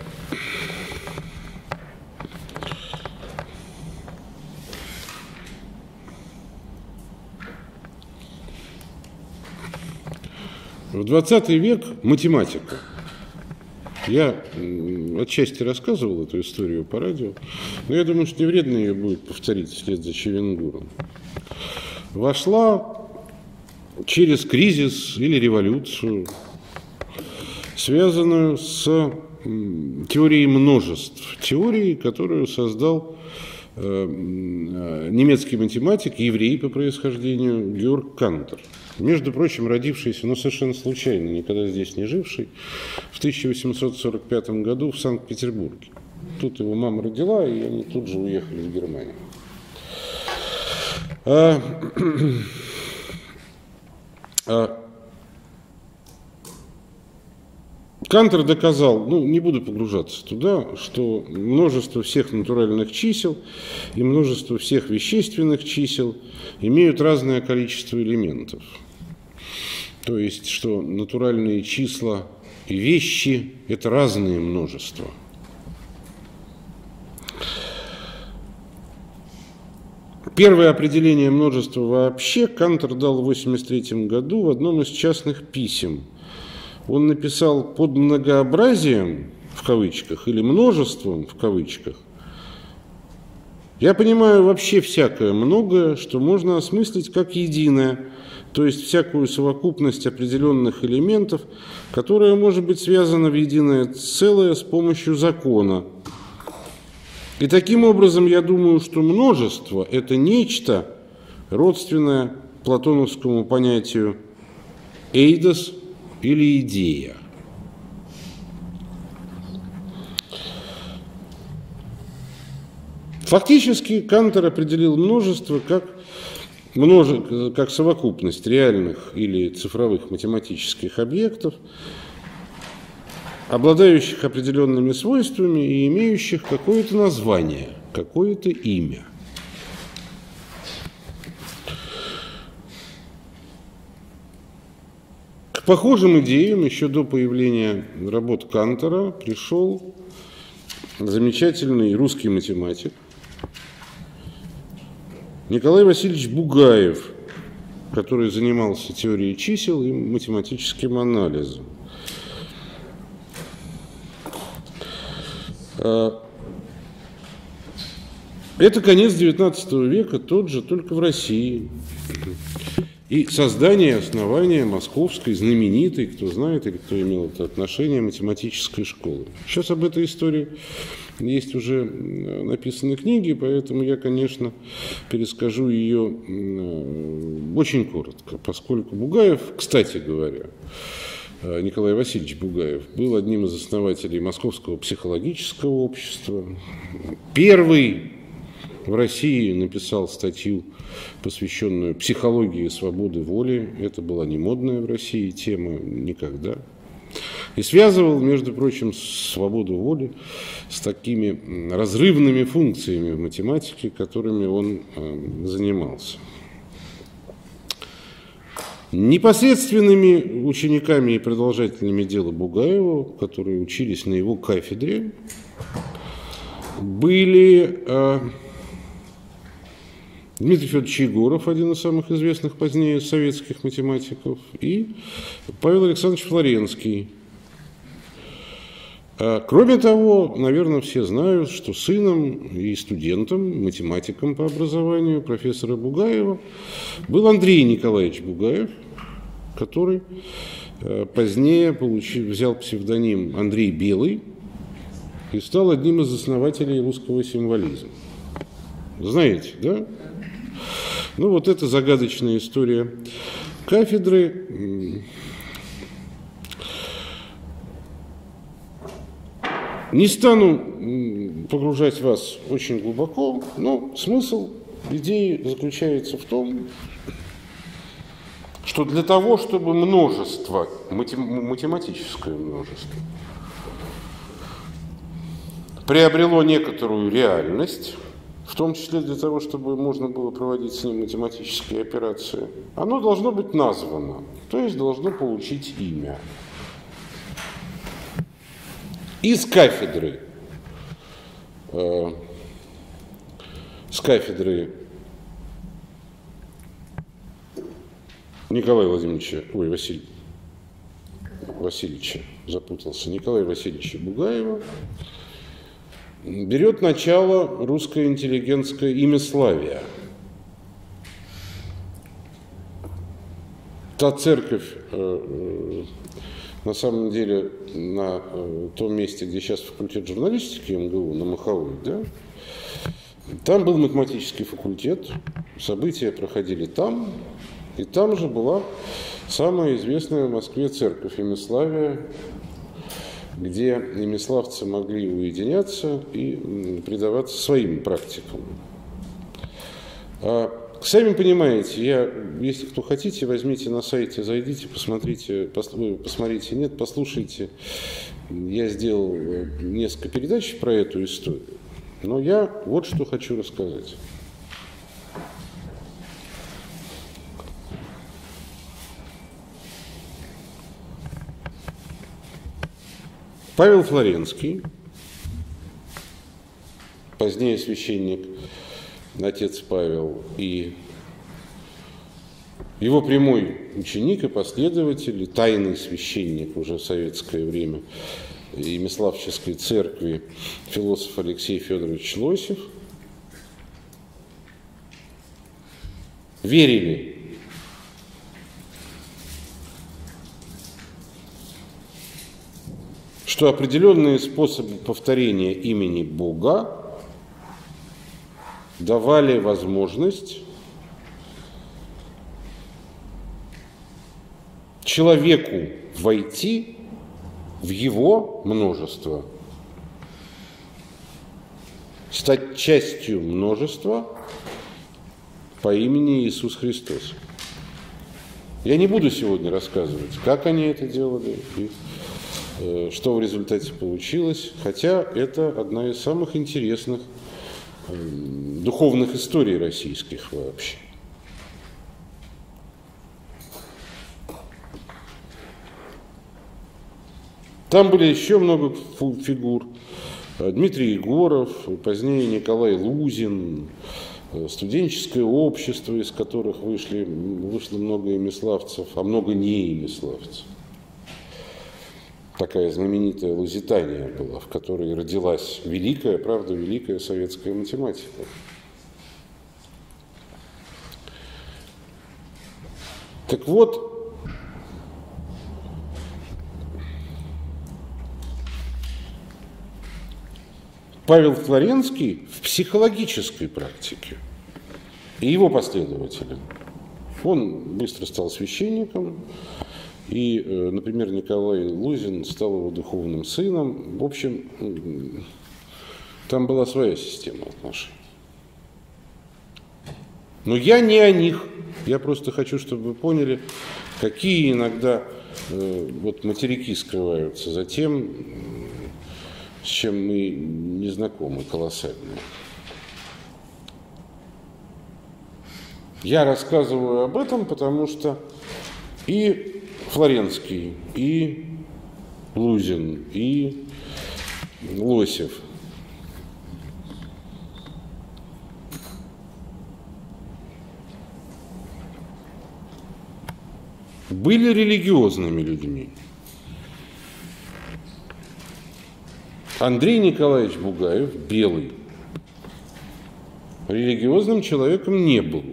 в 20 век математика – я отчасти рассказывал эту историю по радио, но я думаю, что не вредно ее будет повторить вслед за Чевенгуром. Вошла через кризис или революцию, связанную с теорией множеств, теорией, которую создал немецкий математик, еврей по происхождению Георг Кантер – между прочим, родившийся, но совершенно случайно, никогда здесь не живший, в 1845 году в Санкт-Петербурге. Тут его мама родила, и они тут же уехали в Германию. А, <clears throat> а, Кантер доказал, ну не буду погружаться туда, что множество всех натуральных чисел и множество всех вещественных чисел имеют разное количество элементов. То есть, что натуральные числа и вещи – это разные множества. Первое определение множества вообще Кантер дал в 1983 году в одном из частных писем. Он написал под многообразием, в кавычках, или множеством, в кавычках, я понимаю вообще всякое многое, что можно осмыслить как единое, то есть всякую совокупность определенных элементов, которая может быть связана в единое целое с помощью закона. И таким образом я думаю, что множество – это нечто родственное платоновскому понятию «эйдос» или «идея». Фактически Кантер определил множество как множе, как совокупность реальных или цифровых математических объектов, обладающих определенными свойствами и имеющих какое-то название, какое-то имя. Похожим идеям еще до появления работ Кантера пришел замечательный русский математик Николай Васильевич Бугаев, который занимался теорией чисел и математическим анализом. А, это конец XIX века, тот же, только в России. И создание и основание московской, знаменитой, кто знает или кто имел это отношение, математической школы. Сейчас об этой истории есть уже написаны книги, поэтому я, конечно, перескажу ее очень коротко, поскольку Бугаев, кстати говоря, э, Николай Васильевич Бугаев был одним из основателей Московского психологического общества. Первый в России написал статью, посвященную психологии свободы воли. Это была не модная в России тема никогда. И связывал, между прочим, свободу воли с такими разрывными функциями в математике, которыми он э, занимался. Непосредственными учениками и продолжателями дела Бугаева, которые учились на его кафедре, были э, Дмитрий Федорович Егоров, один из самых известных позднее советских математиков, и Павел Александрович Флоренский. А, кроме того, наверное, все знают, что сыном и студентом, математиком по образованию профессора Бугаева был Андрей Николаевич Бугаев, который а, позднее получил, взял псевдоним Андрей Белый и стал одним из основателей русского символизма. Знаете, да? Ну, вот это загадочная история кафедры. Не стану погружать вас очень глубоко, но смысл идеи заключается в том, что для того, чтобы множество, математическое множество, приобрело некоторую реальность, в том числе для того, чтобы можно было проводить с ним математические операции, оно должно быть названо, то есть должно получить имя. Из кафедры, э, с кафедры Николая Владимировича, ой, Василий, Васильевича, запутался, Николая Васильевича Бугаева, берет начало русское интеллигентское имяславие. Та церковь, э, э, на самом деле, на э, том месте, где сейчас факультет журналистики МГУ, на Маховой, да, там был математический факультет, события проходили там, и там же была самая известная в Москве церковь Имиславия, где немиславцы могли уединяться и предаваться своим практикам. А, сами понимаете, я, если кто хотите, возьмите на сайте, зайдите, посмотрите, посмотрите, нет, послушайте. Я сделал э, несколько передач про эту историю, но я вот что хочу рассказать. Павел Флоренский, позднее священник, отец Павел, и его прямой ученик и последователь, и тайный священник уже в советское время Имиславческой церкви, философ Алексей Федорович Лосев, верили что определенные способы повторения имени Бога давали возможность человеку войти в его множество, стать частью множества по имени Иисус Христос. Я не буду сегодня рассказывать, как они это делали, что в результате получилось, хотя это одна из самых интересных духовных историй российских вообще. Там были еще много фигур. Дмитрий Егоров, позднее Николай Лузин, э, студенческое общество, из которых вышли, вышло много имиславцев, а много не имиславцев. Такая знаменитая Лузитания была, в которой родилась великая, правда, великая советская математика. Так вот, Павел Флоренский в психологической практике и его последователи. Он быстро стал священником, и, э, например, Николай Лузин стал его духовным сыном. В общем, там была своя система отношений. Но я не о них. Я просто хочу, чтобы вы поняли, какие иногда э, вот материки скрываются за тем, с чем мы не знакомы колоссально. Я рассказываю об этом, потому что и Флоренский, и Лузин, и Лосев были религиозными людьми. Андрей Николаевич Бугаев, белый, религиозным человеком не был.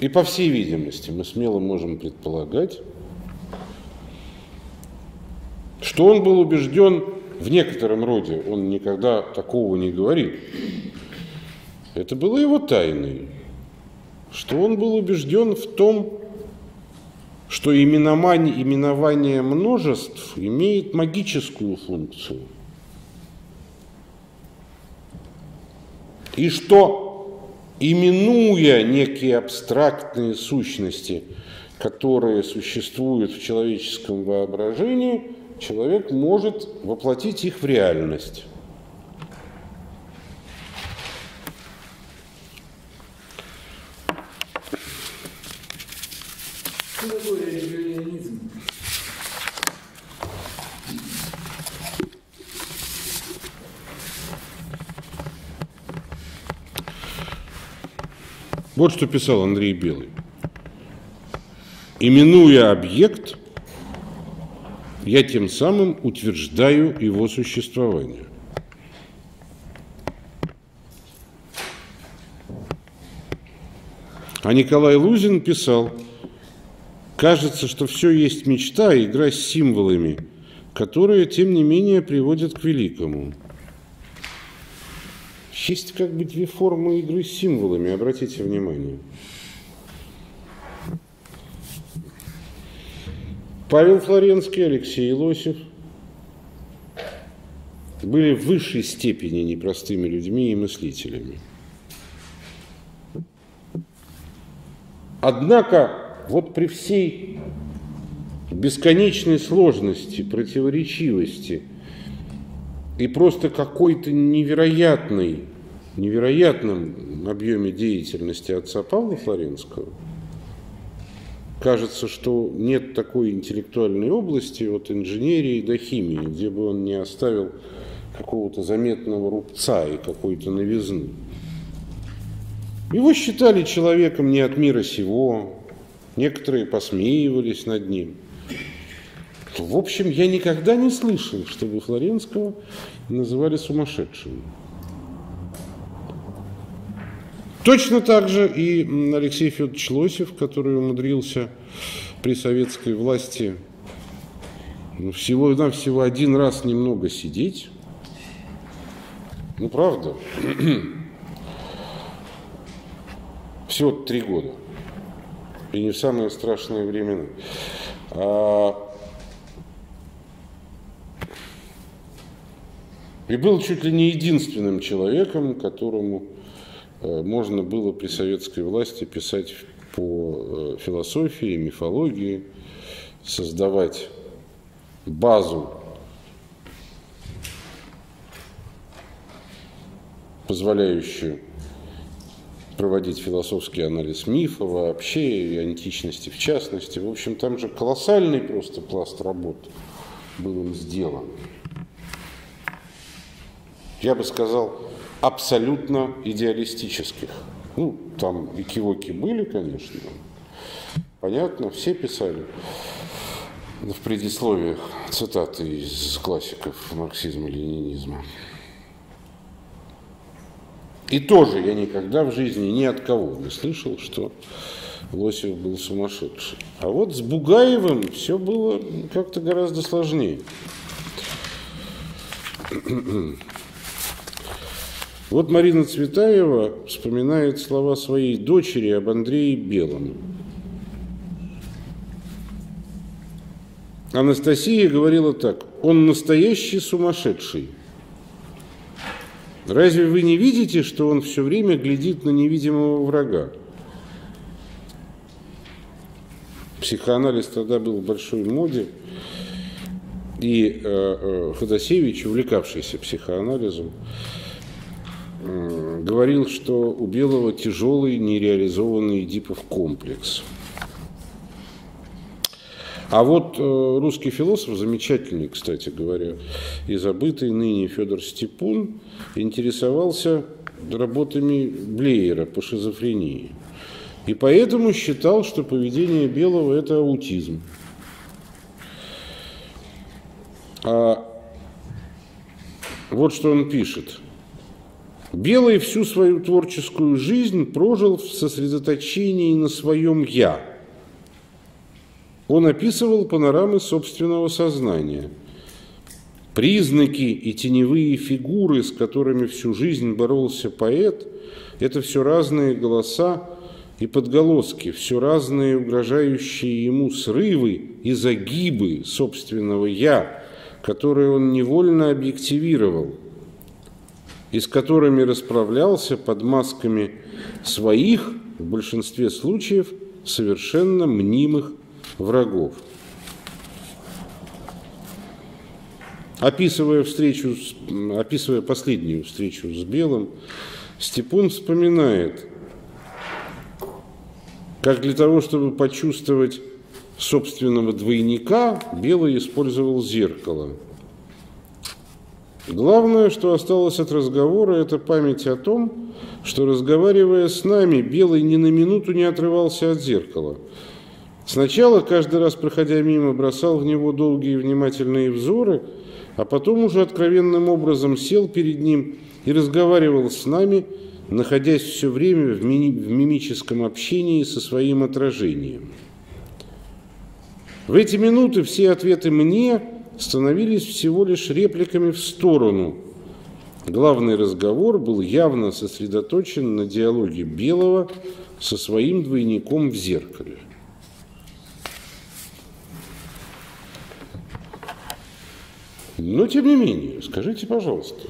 И по всей видимости, мы смело можем предполагать, что он был убежден в некотором роде, он никогда такого не говорил. Это было его тайной, что он был убежден в том, что именование, именование множеств имеет магическую функцию – И что, именуя некие абстрактные сущности, которые существуют в человеческом воображении, человек может воплотить их в реальность. Вот что писал Андрей Белый. Именуя объект, я тем самым утверждаю его существование. А Николай Лузин писал, кажется, что все есть мечта, игра с символами, которые, тем не менее, приводят к великому – есть как бы две формы игры с символами, обратите внимание. Павел Флоренский, Алексей Лосев были в высшей степени непростыми людьми и мыслителями. Однако вот при всей бесконечной сложности, противоречивости и просто какой-то невероятной невероятном объеме деятельности отца Павла Флоренского, кажется, что нет такой интеллектуальной области от инженерии до химии, где бы он не оставил какого-то заметного рубца и какой-то новизны. Его считали человеком не от мира сего, некоторые посмеивались над ним. В общем, я никогда не слышал, чтобы Флоренского называли сумасшедшим. Точно так же и Алексей Федорович Лосев, который умудрился при советской власти ну, всего на всего один раз немного сидеть. Ну, правда. <clears throat> Всего три года. И не в самые страшные времена. А... И был чуть ли не единственным человеком, которому можно было при советской власти писать по э, философии, мифологии, создавать базу, позволяющую проводить философский анализ мифа вообще и античности в частности. В общем, там же колоссальный просто пласт работ был им сделан. Я бы сказал, абсолютно идеалистических. Ну, там и кивоки были, конечно. Понятно, все писали в предисловиях цитаты из классиков марксизма-ленинизма. И тоже я никогда в жизни ни от кого не слышал, что Лосев был сумасшедший. А вот с Бугаевым все было как-то гораздо сложнее. Вот Марина Цветаева вспоминает слова своей дочери об Андрее Белом. Анастасия говорила так, он настоящий сумасшедший. Разве вы не видите, что он все время глядит на невидимого врага? Психоанализ тогда был в большой моде, и э, э, Ходосевич, увлекавшийся психоанализом, э, говорил, что у Белого тяжелый нереализованный Эдипов комплекс – а вот э, русский философ, замечательный, кстати говоря, и забытый ныне Федор Степун, интересовался работами Блеера по шизофрении. И поэтому считал, что поведение Белого – это аутизм. А вот что он пишет. Белый всю свою творческую жизнь прожил в сосредоточении на своем «я», он описывал панорамы собственного сознания. Признаки и теневые фигуры, с которыми всю жизнь боролся поэт, это все разные голоса и подголоски, все разные угрожающие ему срывы и загибы собственного «я», которые он невольно объективировал и с которыми расправлялся под масками своих, в большинстве случаев, совершенно мнимых врагов. Описывая, встречу, описывая последнюю встречу с Белым, Степун вспоминает, как для того, чтобы почувствовать собственного двойника, Белый использовал зеркало. Главное, что осталось от разговора, это память о том, что, разговаривая с нами, Белый ни на минуту не отрывался от зеркала – Сначала, каждый раз проходя мимо, бросал в него долгие внимательные взоры, а потом уже откровенным образом сел перед ним и разговаривал с нами, находясь все время в, ми в мимическом общении со своим отражением. В эти минуты все ответы «мне» становились всего лишь репликами в сторону. Главный разговор был явно сосредоточен на диалоге Белого со своим двойником в зеркале. Но тем не менее, скажите, пожалуйста,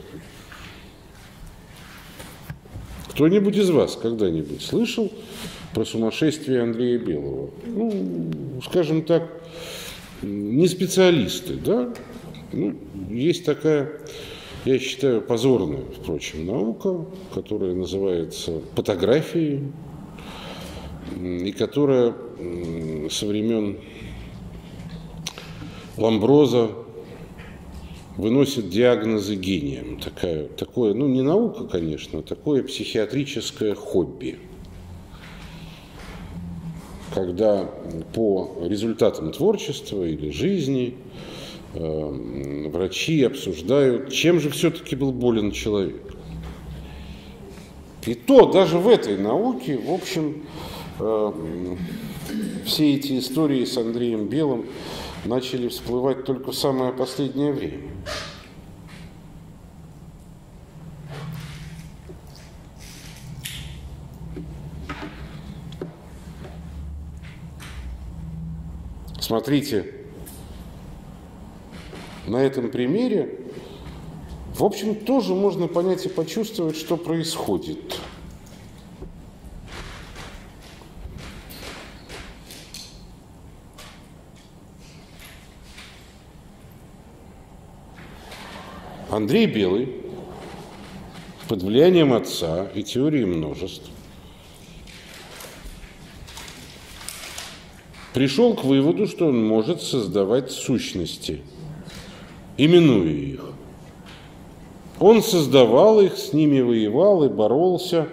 кто-нибудь из вас когда-нибудь слышал про сумасшествие Андрея Белого? Ну, скажем так, не специалисты, да? Ну, есть такая, я считаю, позорная, впрочем, наука, которая называется фотографией, и которая со времен Ламброза выносит диагнозы гением. Такая, такое, ну не наука, конечно, а такое психиатрическое хобби. Когда по результатам творчества или жизни э, врачи обсуждают, чем же все-таки был болен человек. И то даже в этой науке, в общем, э, все эти истории с Андреем Белым начали всплывать только в самое последнее время. Смотрите, на этом примере, в общем, тоже можно понять и почувствовать, что происходит. Андрей Белый под влиянием отца и теории множеств пришел к выводу, что он может создавать сущности, именуя их. Он создавал их, с ними воевал и боролся,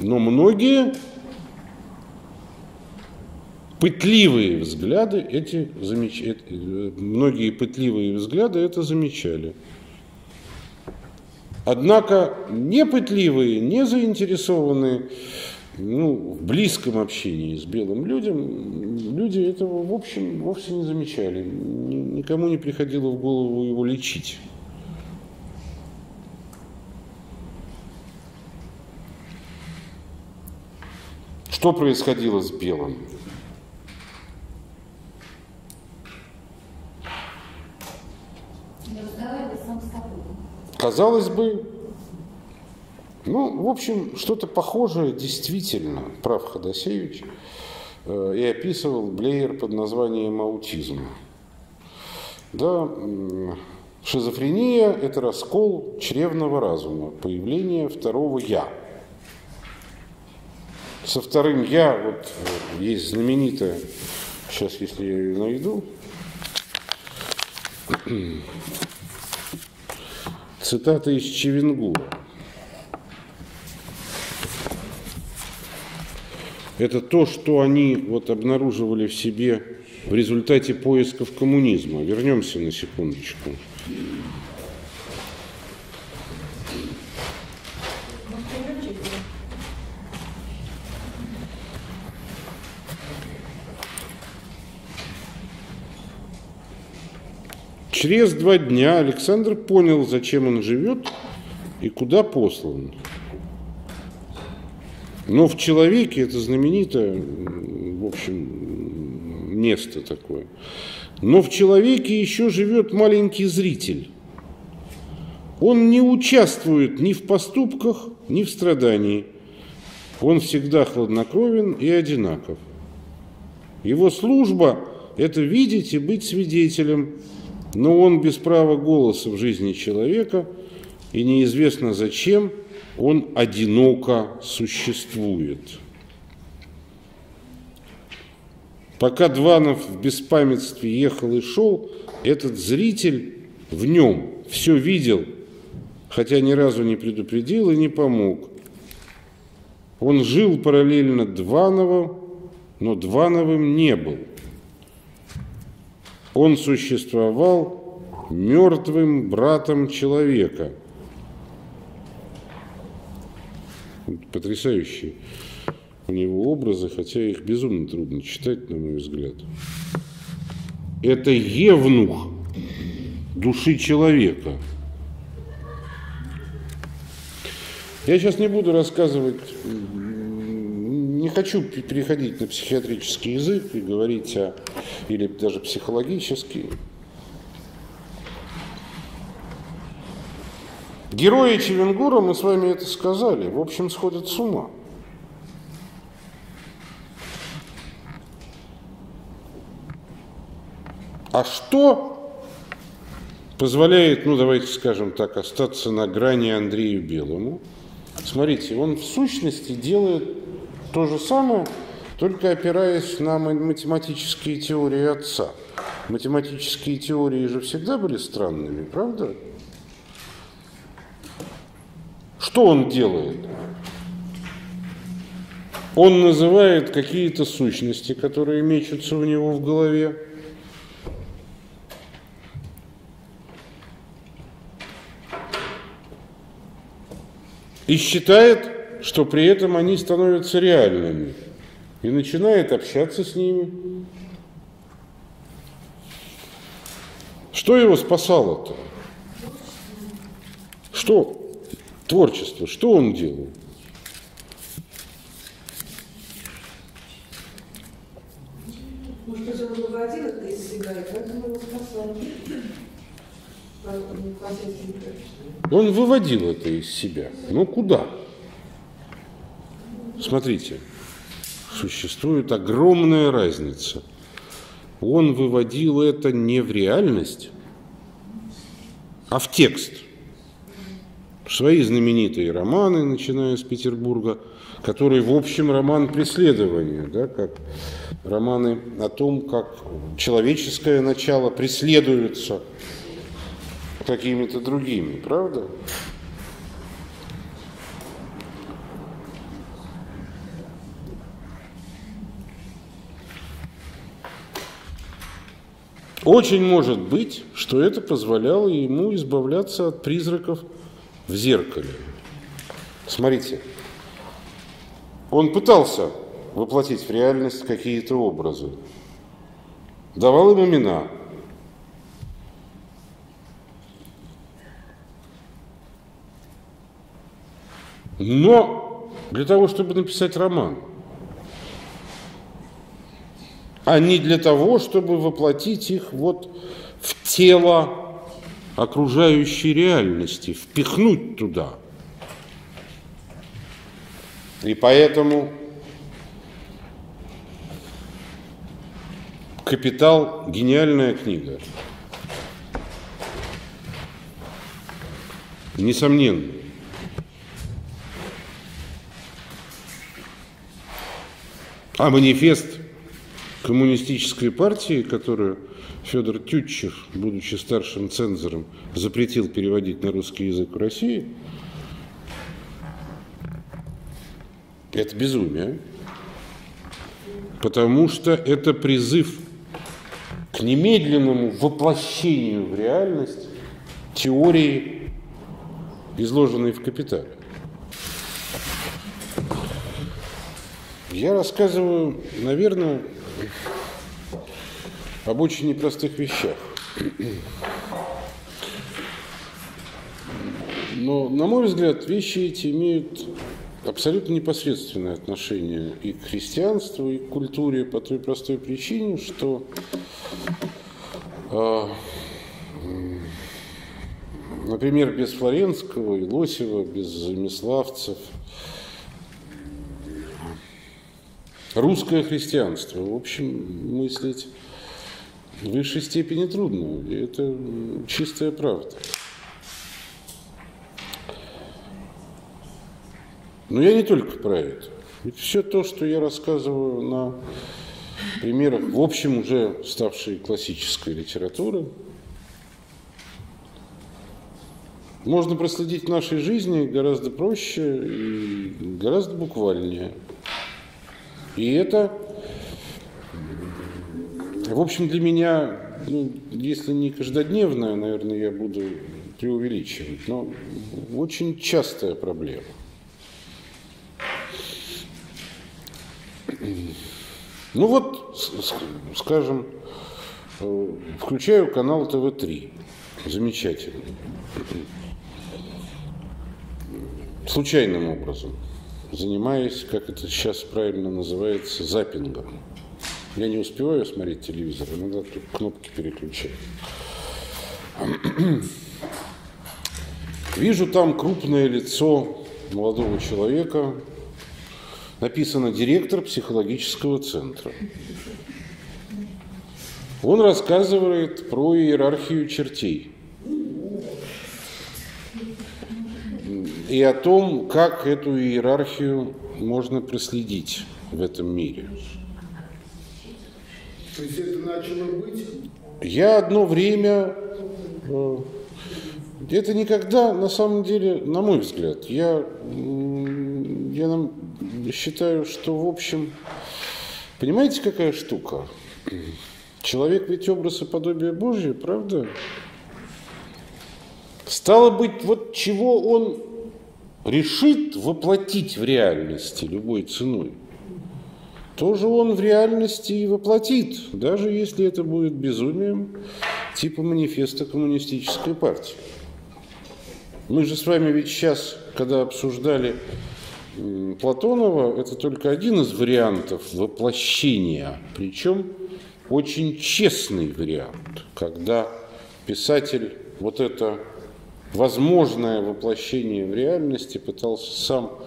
но многие пытливые взгляды эти замеч... многие пытливые взгляды это замечали. Однако непытливые, не заинтересованные ну, в близком общении с белым людям, люди этого, в общем, вовсе не замечали. Никому не приходило в голову его лечить. Что происходило с белым? Казалось бы, ну, в общем, что-то похожее действительно, прав Ходосевич, э, и описывал Блеер под названием аутизм. Да, шизофрения – это раскол чревного разума, появление второго «я». Со вторым «я» вот э, есть знаменитая, сейчас, если я ее найду, <clears throat> цитата из Чевенгура. Это то, что они вот обнаруживали в себе в результате поисков коммунизма. Вернемся на секундочку. Через два дня Александр понял, зачем он живет и куда послан. Но в человеке это знаменитое, в общем, место такое. Но в человеке еще живет маленький зритель. Он не участвует ни в поступках, ни в страдании. Он всегда хладнокровен и одинаков. Его служба – это видеть и быть свидетелем, но он без права голоса в жизни человека, и неизвестно зачем – он одиноко существует. Пока Дванов в беспамятстве ехал и шел, этот зритель в нем все видел, хотя ни разу не предупредил и не помог. Он жил параллельно Дванову, но Двановым не был. Он существовал мертвым братом человека – потрясающие у него образы, хотя их безумно трудно читать, на мой взгляд. Это евнух души человека. Я сейчас не буду рассказывать, не хочу переходить на психиатрический язык и говорить о, или даже психологический. Герои Чевенгура, мы с вами это сказали, в общем, сходят с ума. А что позволяет, ну давайте скажем так, остаться на грани Андрею Белому? Смотрите, он в сущности делает то же самое, только опираясь на математические теории отца. Математические теории же всегда были странными, правда? Что он делает? Он называет какие-то сущности, которые мечутся у него в голове. И считает, что при этом они становятся реальными. И начинает общаться с ними. Что его спасало-то? Что? Творчество, что он делал? Может, он выводил это из себя, и поэтому его спасал. Он выводил это из себя. Но куда? Смотрите, существует огромная разница. Он выводил это не в реальность, а в текст. Свои знаменитые романы, начиная с Петербурга, которые, в общем, роман преследования, да, как романы о том, как человеческое начало преследуется какими-то другими, правда? Очень может быть, что это позволяло ему избавляться от призраков в зеркале. Смотрите, он пытался воплотить в реальность какие-то образы, давал им имена. Но для того, чтобы написать роман – а не для того, чтобы воплотить их вот в тело окружающей реальности, впихнуть туда. И поэтому «Капитал» – гениальная книга. Несомненно. А манифест коммунистической партии, которую Федор Тютчев, будучи старшим цензором, запретил переводить на русский язык в России, это безумие. Потому что это призыв к немедленному воплощению в реальность теории, изложенной в «Капитале». Я рассказываю, наверное, об очень непростых вещах. Но, на мой взгляд, вещи эти имеют абсолютно непосредственное отношение и к христианству, и к культуре по той простой причине, что э, например, без Флоренского и Лосева, без Замиславцев – Русское христианство, в общем, мыслить в высшей степени трудно. И это чистая правда. Но я не только про это. Ведь все то, что я рассказываю на примерах, в общем, уже ставшей классической литературы, можно проследить в нашей жизни гораздо проще и гораздо буквальнее. И это, в общем, для меня, ну, если не каждодневная, наверное, я буду преувеличивать, но очень частая проблема. Ну вот, скажем, э, включаю канал ТВ-3. Замечательно. Случайным образом занимаюсь, как это сейчас правильно называется, запингом. Я не успеваю смотреть телевизор, тут кнопки переключаю. Вижу там крупное лицо молодого человека, написано «Директор психологического центра». Он рассказывает про иерархию чертей. и о том, как эту иерархию можно проследить в этом мире. То есть это начало быть? Я одно время, э, это никогда, на самом деле, на мой взгляд, я, я считаю, что, в общем, понимаете, какая штука? Человек ведь образ и подобие Божье, правда? Стало быть, вот чего он решит воплотить в реальности любой ценой, тоже он в реальности и воплотит, даже если это будет безумием типа манифеста коммунистической партии. Мы же с вами ведь сейчас, когда обсуждали Платонова, это только один из вариантов воплощения, причем очень честный вариант, когда писатель вот это возможное воплощение в реальности пытался сам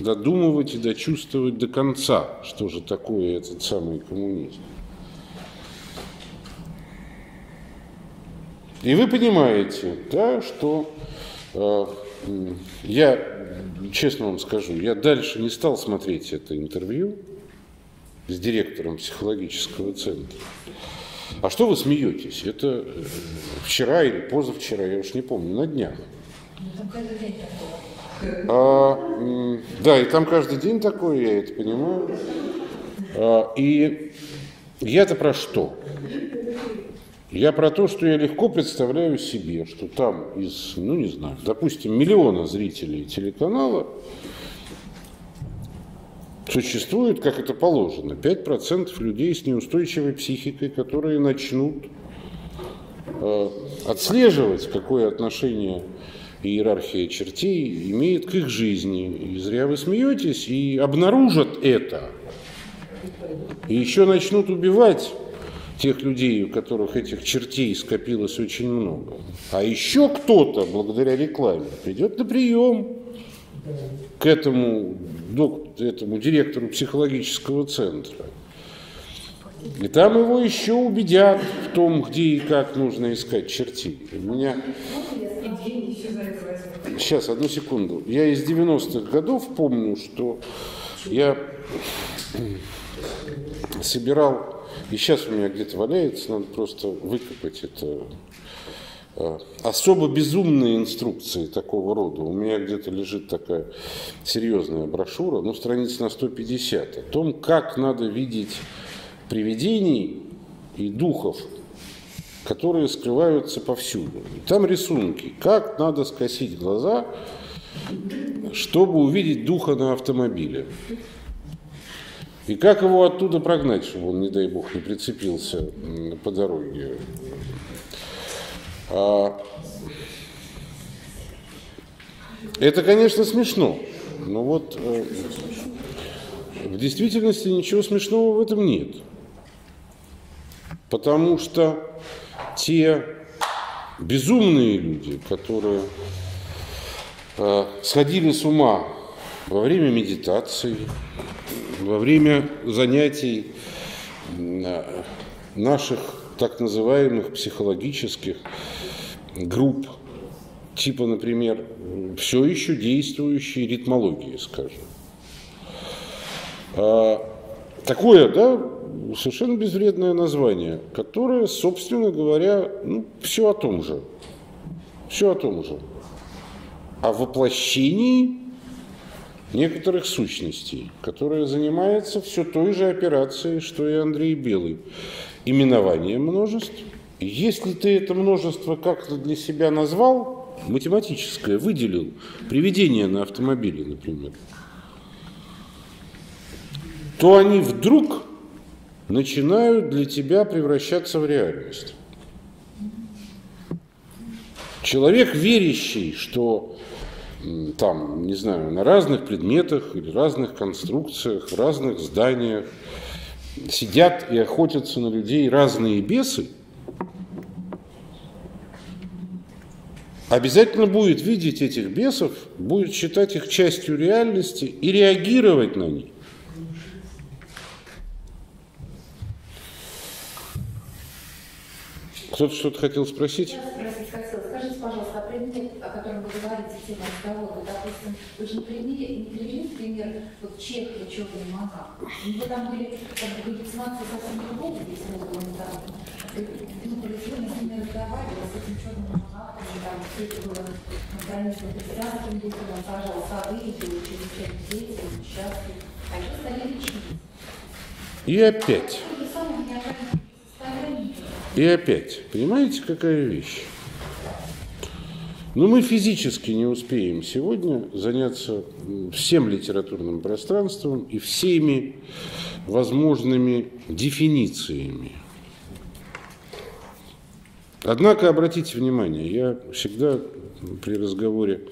додумывать и дочувствовать до конца, что же такое этот самый коммунизм. И вы понимаете, да, что э, я, честно вам скажу, я дальше не стал смотреть это интервью с директором психологического центра. А что вы смеетесь? Это э, вчера или позавчера, я уж не помню, на днях. А, да, и там каждый день такой, я это понимаю. А, и я-то про что? Я про то, что я легко представляю себе, что там из, ну не знаю, допустим, миллиона зрителей телеканала существует, как это положено, 5% людей с неустойчивой психикой, которые начнут э, отслеживать, какое отношение иерархия чертей имеет к их жизни. И зря вы смеетесь, и обнаружат это. И еще начнут убивать тех людей, у которых этих чертей скопилось очень много. А еще кто-то, благодаря рекламе, придет на прием к этому, этому директору психологического центра. И там его еще убедят в том, где и как нужно искать чертей. У меня... Сейчас, одну секунду. Я из 90-х годов помню, что я собирал и сейчас у меня где-то валяется, надо просто выкопать это. А, особо безумные инструкции такого рода. У меня где-то лежит такая серьезная брошюра, ну, страниц на 150, о том, как надо видеть привидений и духов, которые скрываются повсюду. И там рисунки, как надо скосить глаза, чтобы увидеть духа на автомобиле. И как его оттуда прогнать, чтобы он, не дай бог, не прицепился по дороге? А... Это, конечно, смешно, но вот э, в действительности ничего смешного в этом нет. Потому что те безумные люди, которые э, сходили с ума во время медитации, во время занятий наших так называемых психологических групп, типа, например, все еще действующие ритмологии, скажем. А, такое, да, совершенно безвредное название, которое, собственно говоря, ну, все о том же. Все о том же. О воплощении некоторых сущностей, которые занимаются все той же операцией, что и Андрей Белый. Именование множеств. Если ты это множество как-то для себя назвал, математическое, выделил, приведение на автомобиле, например, то они вдруг начинают для тебя превращаться в реальность. Человек, верящий, что там, не знаю, на разных предметах или разных конструкциях, в разных зданиях сидят и охотятся на людей разные бесы, обязательно будет видеть этих бесов, будет считать их частью реальности и реагировать на них. Кто-то что-то хотел спросить? Я спросить хотела. Скажите, пожалуйста, о предмете, о котором вы говорите, тема разговора, допустим, вы же не привели, не привели пример вот Чехия, черный монах. Вы там были как бы галлюцинации совсем другого здесь было недавно. Ну, привезли, с ними разговаривали, с этим черным монахом, там все это было на границе христианским духом, он сажал сады, и был чрезвычайно деятельным, счастлив. А что стали лечить? И опять. И опять, понимаете, какая вещь? Но мы физически не успеем сегодня заняться всем литературным пространством и всеми возможными дефинициями. Однако обратите внимание, я всегда при разговоре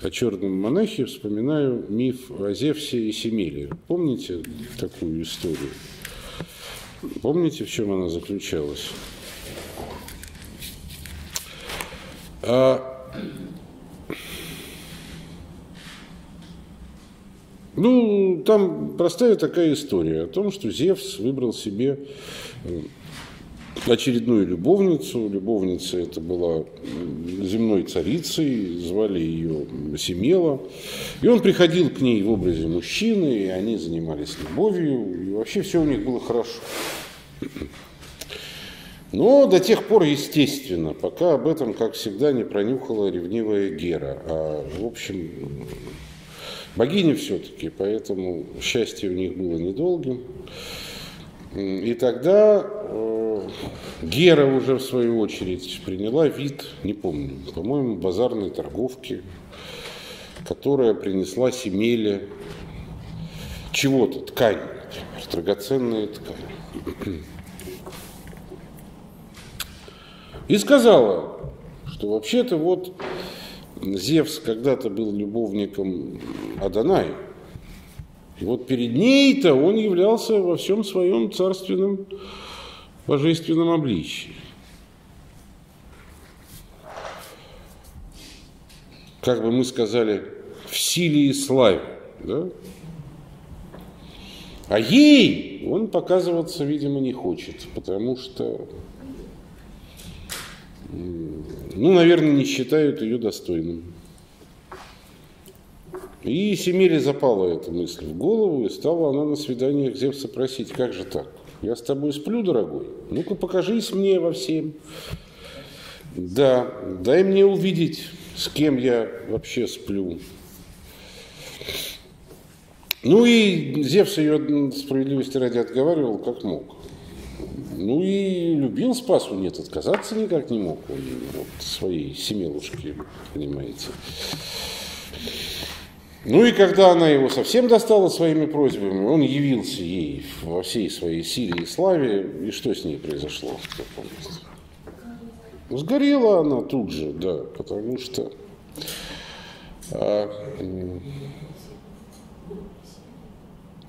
о черном монахе вспоминаю миф о Зевсе и Семеле. Помните такую историю? Помните, в чем она заключалась? А, ну, там простая такая история о том, что Зевс выбрал себе очередную любовницу. Любовница это была земной царицей, звали ее Семела. И он приходил к ней в образе мужчины, и они занимались любовью, и вообще все у них было хорошо. Но до тех пор, естественно, пока об этом, как всегда, не пронюхала ревнивая Гера. А, в общем, богини все-таки, поэтому счастье у них было недолгим. И тогда э, Гера уже в свою очередь приняла вид, не помню, по-моему, базарной торговки, которая принесла Семеле чего-то, ткань, например, драгоценные ткани. И сказала, что вообще-то вот Зевс когда-то был любовником Адонай, и вот перед ней-то он являлся во всем своем царственном божественном обличии. Как бы мы сказали, в силе и славе. Да? А ей он показываться, видимо, не хочет, потому что, ну, наверное, не считают ее достойным. И Семеле запала эта мысль в голову, и стала она на свиданиях Зевса просить, как же так? Я с тобой сплю, дорогой? Ну-ка покажись мне во всем. Да, дай мне увидеть, с кем я вообще сплю. Ну и Зевс ее справедливости ради отговаривал, как мог. Ну и любил Спасу, нет, отказаться никак не мог он от своей семелушки, понимаете. Ну и когда она его совсем достала своими просьбами, он явился ей во всей своей силе и славе. И что с ней произошло? Сгорела она тут же, да, потому что а,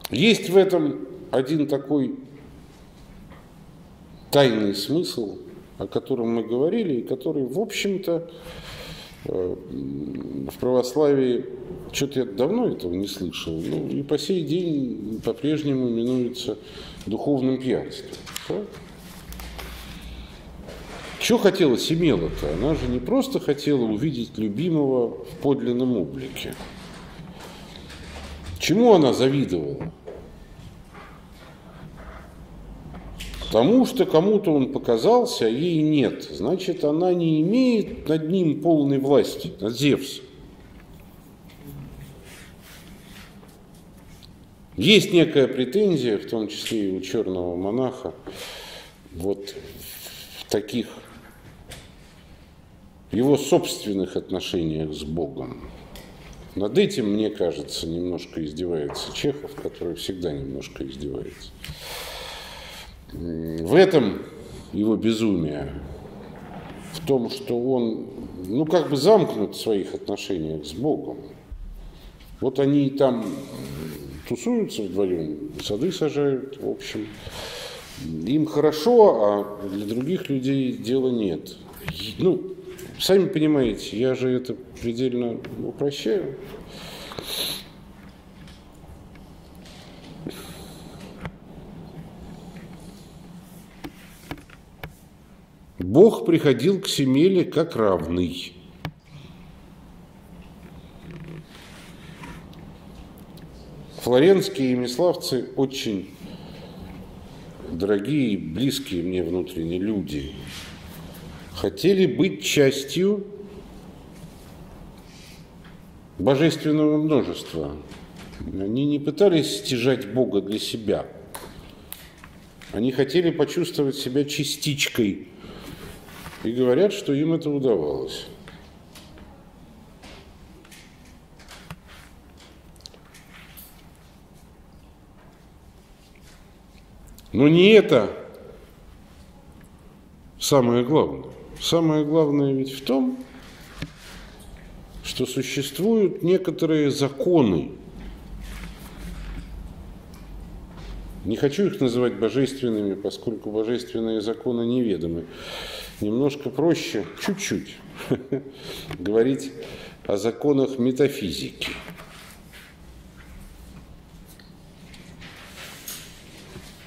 есть в этом один такой тайный смысл, о котором мы говорили, и который, в общем-то, в православии что-то я давно этого не слышал. Ну, и по сей день по-прежнему именуется духовным пьянством. Да? Что хотела Семела-то? Она же не просто хотела увидеть любимого в подлинном облике. Чему она завидовала? Тому, что кому-то он показался, а ей нет. Значит, она не имеет над ним полной власти, над Зевсом. Есть некая претензия, в том числе и у черного монаха, вот в таких его собственных отношениях с Богом. Над этим, мне кажется, немножко издевается Чехов, который всегда немножко издевается. В этом его безумие, в том, что он, ну, как бы замкнут в своих отношениях с Богом. Вот они там тусуются вдвоем, сады сажают, в общем. Им хорошо, а для других людей дела нет. Ну, сами понимаете, я же это предельно упрощаю. Бог приходил к Семеле как равный. Флоренские и миславцы очень дорогие и близкие мне внутренние люди. Хотели быть частью божественного множества. Они не пытались стяжать Бога для себя. Они хотели почувствовать себя частичкой. И говорят, что им это удавалось. Но не это самое главное. Самое главное ведь в том, что существуют некоторые законы. Не хочу их называть божественными, поскольку божественные законы неведомы. Немножко проще, чуть-чуть, <laughs> говорить о законах метафизики.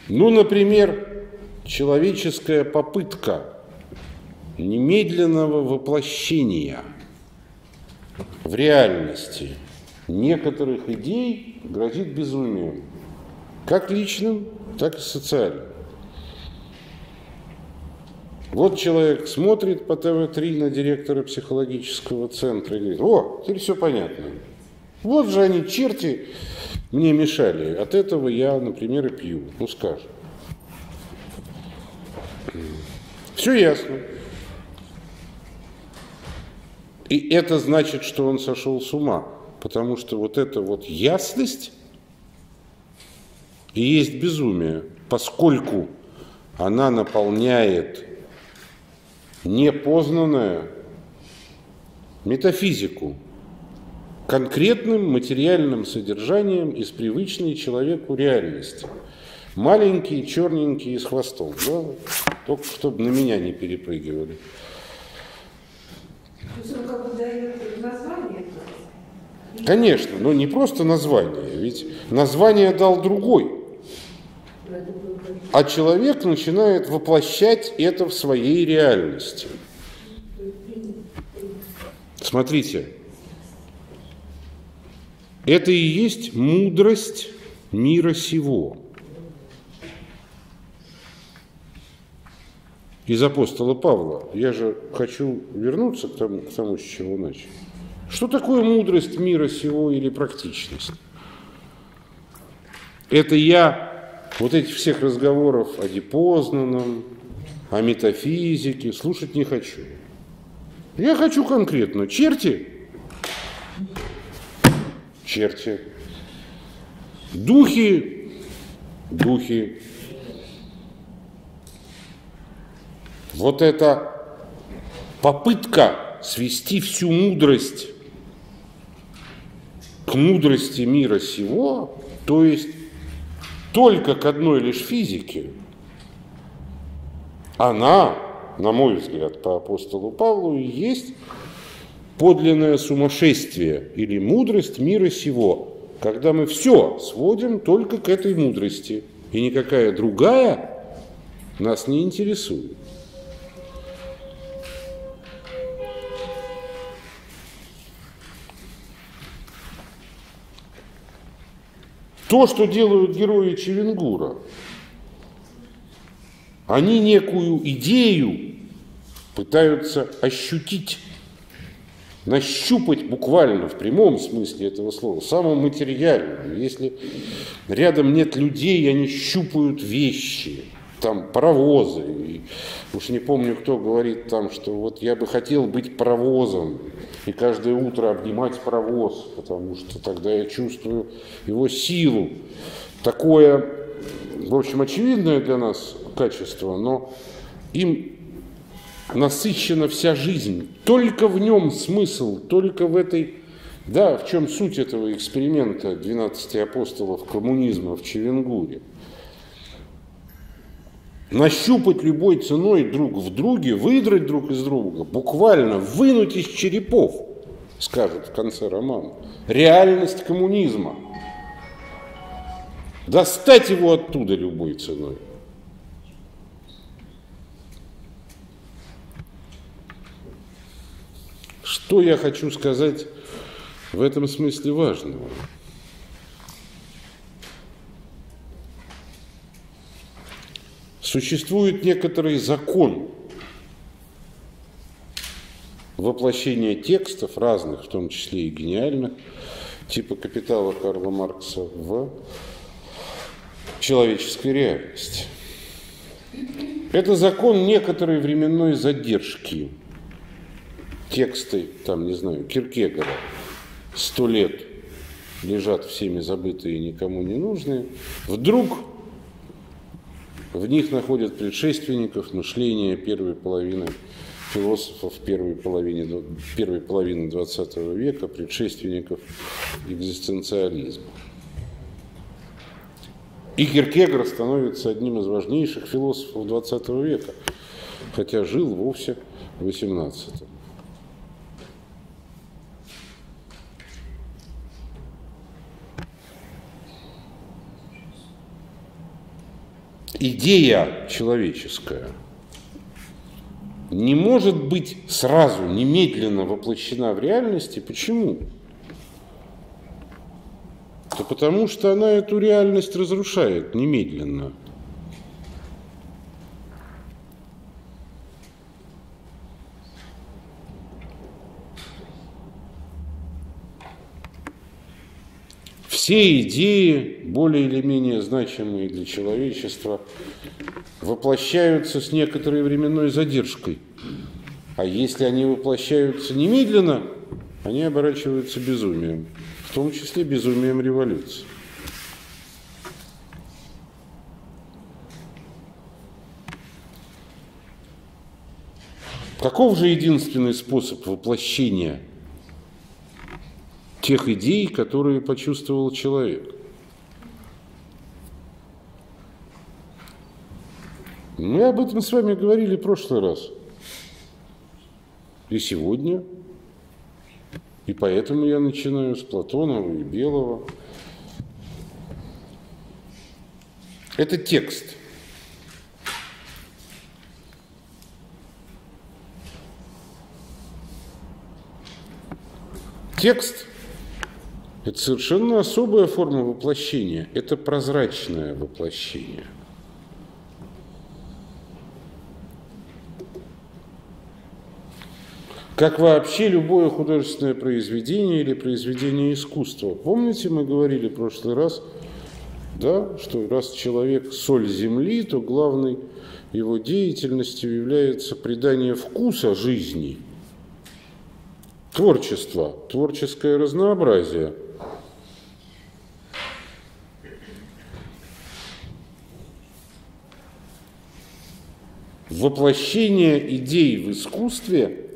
Ну, например, человеческая попытка немедленного воплощения в реальности некоторых идей грозит безумием, как личным, так и социальным. Вот человек смотрит по ТВ-3 на директора психологического центра и говорит, о, теперь все понятно. Вот же они, черти, мне мешали. От этого я, например, и пью. Ну, скажем. Все ясно. И это значит, что он сошел с ума. Потому что вот эта вот ясность и есть безумие, поскольку она наполняет непознанное метафизику конкретным материальным содержанием из привычной человеку реальности. Маленькие, черненькие, с хвостом. Да? Только чтобы на меня не перепрыгивали. Конечно, но не просто название, ведь название дал другой. А человек начинает воплощать это в своей реальности. Смотрите, это и есть мудрость мира сего. Из апостола Павла. Я же хочу вернуться к тому, к тому, с чего начал. Что такое мудрость мира сего или практичность? Это я вот этих всех разговоров о депознанном, о метафизике слушать не хочу. Я хочу конкретно. Черти? Черти. Духи? Духи. Вот эта попытка свести всю мудрость к мудрости мира сего, то есть только к одной лишь физике, она, на мой взгляд, по апостолу Павлу, и есть подлинное сумасшествие или мудрость мира сего, когда мы все сводим только к этой мудрости, и никакая другая нас не интересует. То, что делают герои Чевенгура, они некую идею пытаются ощутить, нащупать буквально в прямом смысле этого слова, самым материальным. Если рядом нет людей, они щупают вещи, там паровозы. И уж не помню, кто говорит там, что вот я бы хотел быть паровозом и каждое утро обнимать паровоз, потому что тогда я чувствую его силу. Такое, в общем, очевидное для нас качество, но им насыщена вся жизнь. Только в нем смысл, только в этой... Да, в чем суть этого эксперимента 12 апостолов коммунизма в Чевенгуре – нащупать любой ценой друг в друге, выдрать друг из друга, буквально вынуть из черепов, скажет в конце романа, реальность коммунизма. Достать его оттуда любой ценой. Что я хочу сказать в этом смысле важного? Существует некоторый закон воплощения текстов разных, в том числе и гениальных, типа «Капитала» Карла Маркса в человеческой реальности. Это закон некоторой временной задержки. Тексты, там, не знаю, Киркегора, сто лет лежат всеми забытые и никому не нужные. Вдруг в них находят предшественников мышления первой половины философов первой половины, первой половины XX века, предшественников экзистенциализма. И Киркегор становится одним из важнейших философов XX века, хотя жил вовсе в XVIII. Идея человеческая не может быть сразу, немедленно воплощена в реальности. Почему? Да потому что она эту реальность разрушает немедленно. Все идеи, более или менее значимые для человечества, воплощаются с некоторой временной задержкой. А если они воплощаются немедленно, они оборачиваются безумием, в том числе безумием революции. Каков же единственный способ воплощения тех идей, которые почувствовал человек? Мы об этом с вами говорили в прошлый раз. И сегодня. И поэтому я начинаю с Платонова и Белого. Это текст. Текст – это совершенно особая форма воплощения. Это прозрачное воплощение – как вообще любое художественное произведение или произведение искусства. Помните, мы говорили в прошлый раз, да, что раз человек соль земли, то главной его деятельностью является придание вкуса жизни, творчество, творческое разнообразие. Воплощение идей в искусстве –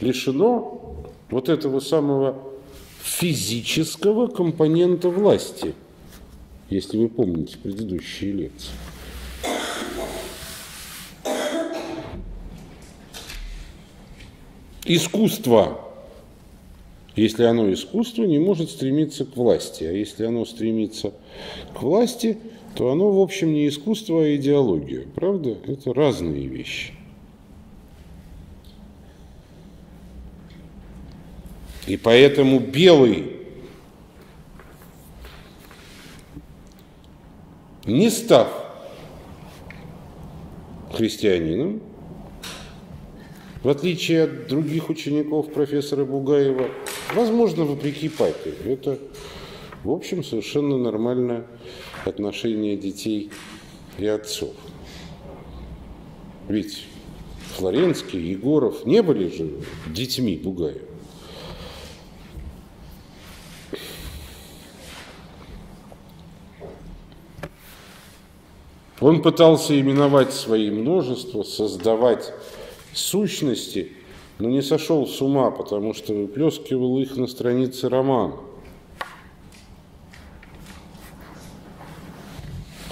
лишено вот этого самого физического компонента власти, если вы помните предыдущие лекции. Искусство, если оно искусство, не может стремиться к власти, а если оно стремится к власти, то оно, в общем, не искусство, а идеология. Правда? Это разные вещи. И поэтому белый не став христианином, в отличие от других учеников профессора Бугаева, возможно, вопреки папе. Это, в общем, совершенно нормальное отношение детей и отцов. Ведь Флоренский, Егоров не были же детьми Бугаева. Он пытался именовать свои множества, создавать сущности, но не сошел с ума, потому что выплескивал их на странице романа.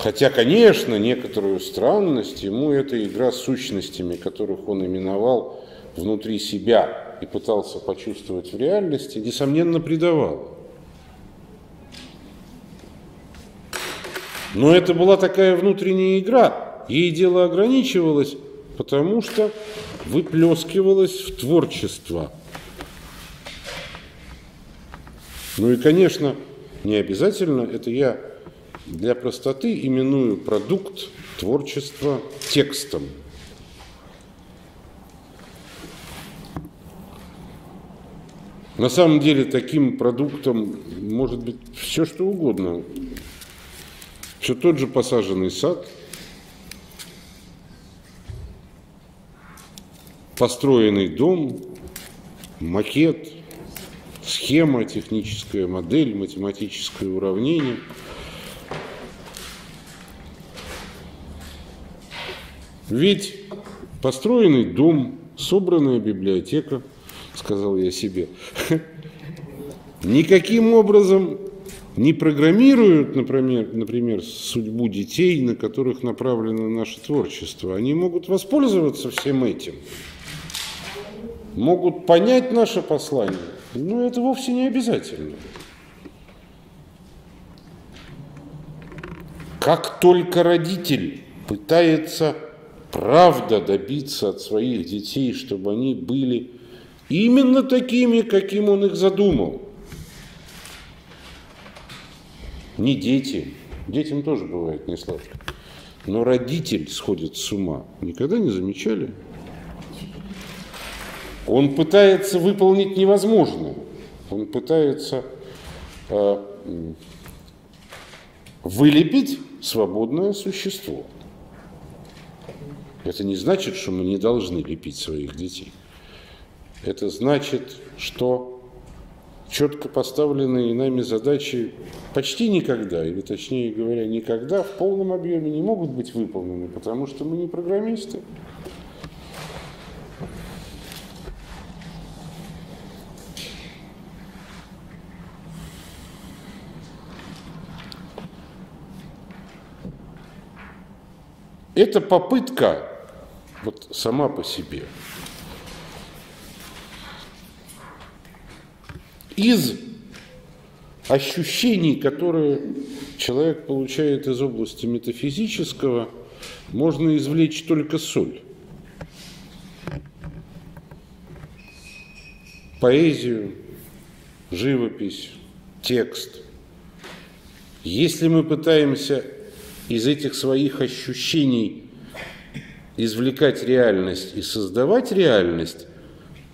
Хотя, конечно, некоторую странность ему эта игра с сущностями, которых он именовал внутри себя и пытался почувствовать в реальности, несомненно, придавала. Но это была такая внутренняя игра. Ей дело ограничивалось, потому что выплескивалось в творчество. Ну и, конечно, не обязательно, это я для простоты именую продукт творчества текстом. На самом деле таким продуктом может быть все что угодно. Все тот же посаженный сад, построенный дом, макет, схема, техническая модель, математическое уравнение. Ведь построенный дом, собранная библиотека, сказал я себе, никаким образом не программируют, например, например, судьбу детей, на которых направлено наше творчество. Они могут воспользоваться всем этим, могут понять наше послание, но это вовсе не обязательно. как только родитель пытается правда добиться от своих детей, чтобы они были именно такими, каким он их задумал. Не дети, детям тоже бывает не сладко, но родитель сходит с ума. Никогда не замечали? Он пытается выполнить невозможное. Он пытается э, вылепить свободное существо. Это не значит, что мы не должны лепить своих детей. Это значит, что четко поставленные нами задачи почти никогда, или точнее говоря, никогда в полном объеме не могут быть выполнены, потому что мы не программисты. Эта попытка вот сама по себе из ощущений, которые человек получает из области метафизического, можно извлечь только соль. Поэзию, живопись, текст. Если мы пытаемся из этих своих ощущений извлекать реальность и создавать реальность,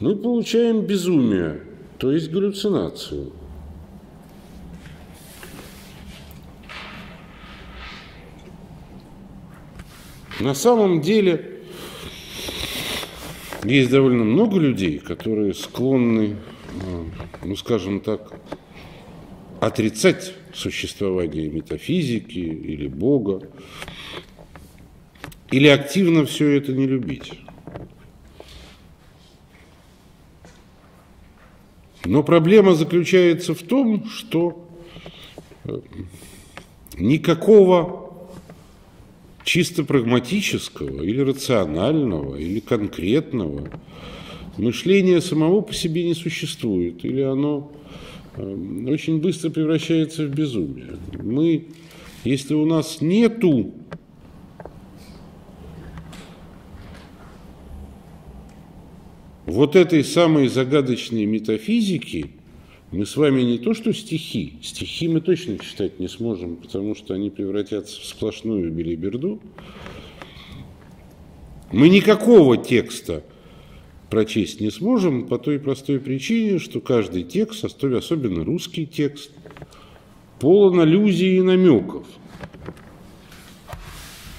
мы получаем безумие, то есть галлюцинацию. На самом деле есть довольно много людей, которые склонны, э, ну скажем так, отрицать существование метафизики или Бога, или активно все это не любить. Но проблема заключается в том, что э, никакого чисто прагматического или рационального или конкретного мышления самого по себе не существует, или оно э, очень быстро превращается в безумие. Мы, если у нас нету вот этой самой загадочной метафизики мы с вами не то что стихи, стихи мы точно читать не сможем, потому что они превратятся в сплошную билиберду. Мы никакого текста прочесть не сможем по той простой причине, что каждый текст, особенно русский текст, полон аллюзий и намеков,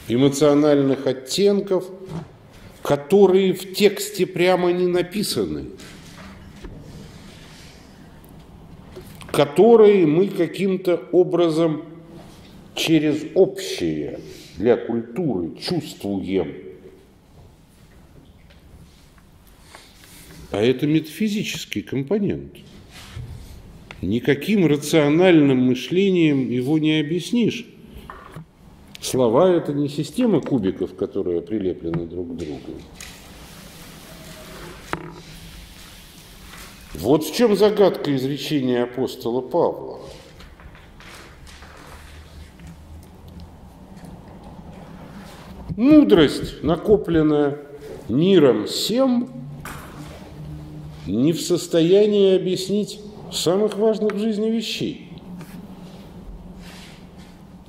эмоциональных оттенков – которые в тексте прямо не написаны, которые мы каким-то образом через общее для культуры чувствуем. А это метафизический компонент. Никаким рациональным мышлением его не объяснишь. Слова – это не система кубиков, которые прилеплены друг к другу. Вот в чем загадка изречения апостола Павла. Мудрость, накопленная миром всем, не в состоянии объяснить самых важных в жизни вещей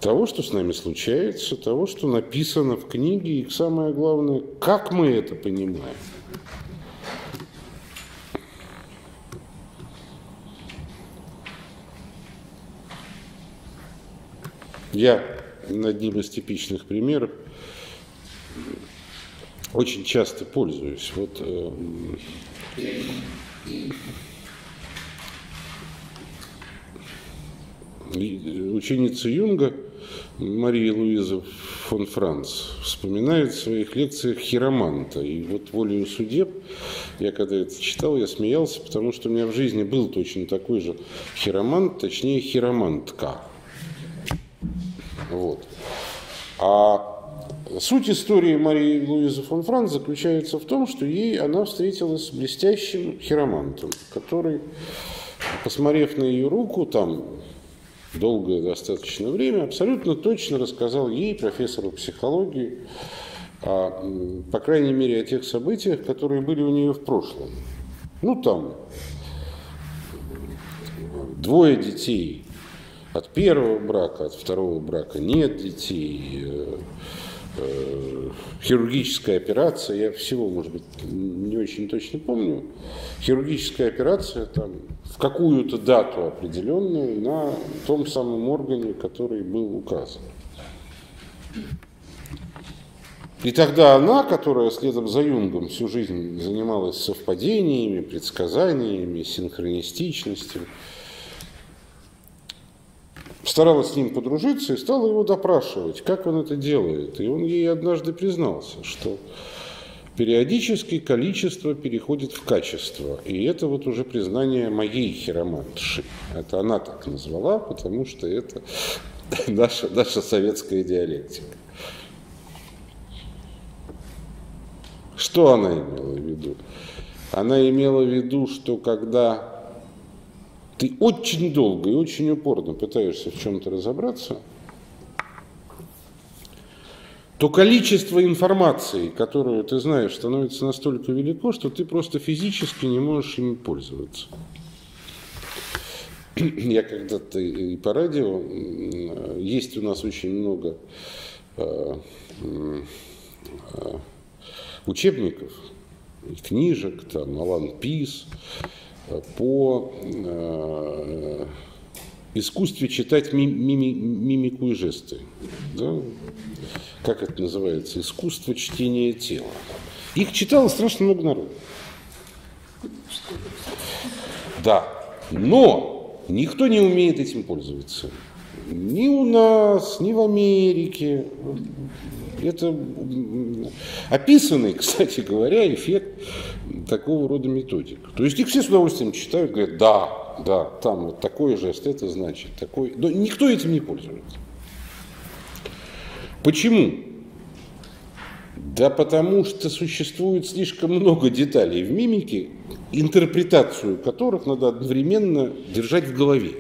того, что с нами случается, того, что написано в книге, и самое главное, как мы это понимаем. Я одним из типичных примеров очень часто пользуюсь. Вот э, ученица Юнга Мария Луиза фон Франц вспоминает в своих лекциях хироманта. И вот волею судеб, я когда это читал, я смеялся, потому что у меня в жизни был точно такой же хиромант, точнее хиромантка. Вот. А Суть истории Марии Луизы фон Франц заключается в том, что ей она встретилась с блестящим хиромантом, который, посмотрев на ее руку, там долгое достаточно время, абсолютно точно рассказал ей, профессору психологии, о, по крайней мере, о тех событиях, которые были у нее в прошлом. Ну, там, двое детей от первого брака, от второго брака нет детей, э, хирургическая операция, я всего, может быть, не очень точно помню, хирургическая операция там в какую-то дату определенную на том самом органе, который был указан. И тогда она, которая следом за Юнгом всю жизнь занималась совпадениями, предсказаниями, синхронистичностью, старалась с ним подружиться и стала его допрашивать, как он это делает. И он ей однажды признался, что периодически количество переходит в качество. И это вот уже признание моей хиромантши. Это она так назвала, потому что это <laughs> наша, наша советская диалектика. Что она имела в виду? Она имела в виду, что когда ты очень долго и очень упорно пытаешься в чем-то разобраться, то количество информации, которую ты знаешь, становится настолько велико, что ты просто физически не можешь ими пользоваться. Я когда-то и по радио, есть у нас очень много э, э, учебников, книжек, там, Алан Пис, по э, искусстве читать мими, мимику и жесты. Да? Как это называется? Искусство чтения тела. Их читало страшно много народу. Да, но никто не умеет этим пользоваться. Ни у нас, ни в Америке. Это описанный, <laughs> кстати говоря, эффект такого рода методик. То есть их все с удовольствием читают, говорят, да, да, там вот такой жест, это значит, такой. Но никто этим не пользуется. Почему? Да потому что существует слишком много деталей в мимике, интерпретацию которых надо одновременно держать в голове.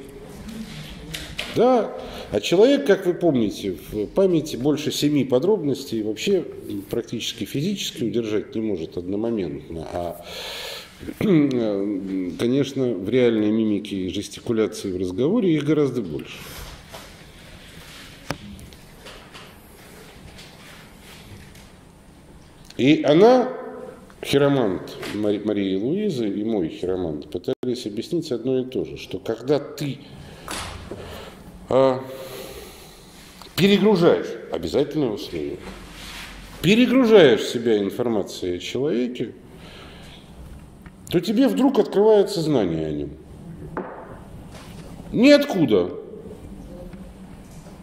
Да, а человек, как вы помните, в памяти больше семи подробностей вообще практически физически удержать не может одномоментно. А, конечно, в реальной мимике и жестикуляции в разговоре их гораздо больше. И она, хиромант Марии Луизы и мой хиромант, пытались объяснить одно и то же, что когда ты перегружаешь, обязательное условие, перегружаешь себя информацией о человеке, то тебе вдруг открывается знание о нем. Ниоткуда.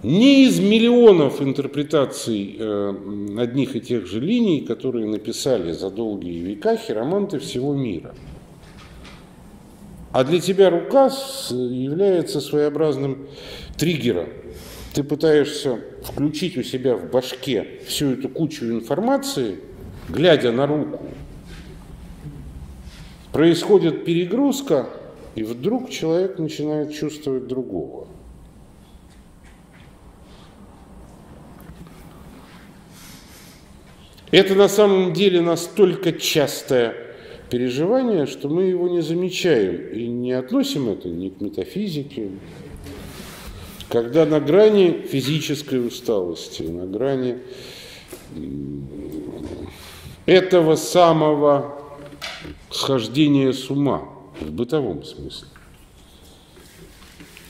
Не из миллионов интерпретаций э, одних и тех же линий, которые написали за долгие века хироманты всего мира. А для тебя рука является своеобразным триггером. Ты пытаешься включить у себя в башке всю эту кучу информации, глядя на руку. Происходит перегрузка, и вдруг человек начинает чувствовать другого. Это на самом деле настолько частое переживание, что мы его не замечаем и не относим это ни к метафизике, когда на грани физической усталости, на грани этого самого схождения с ума в бытовом смысле.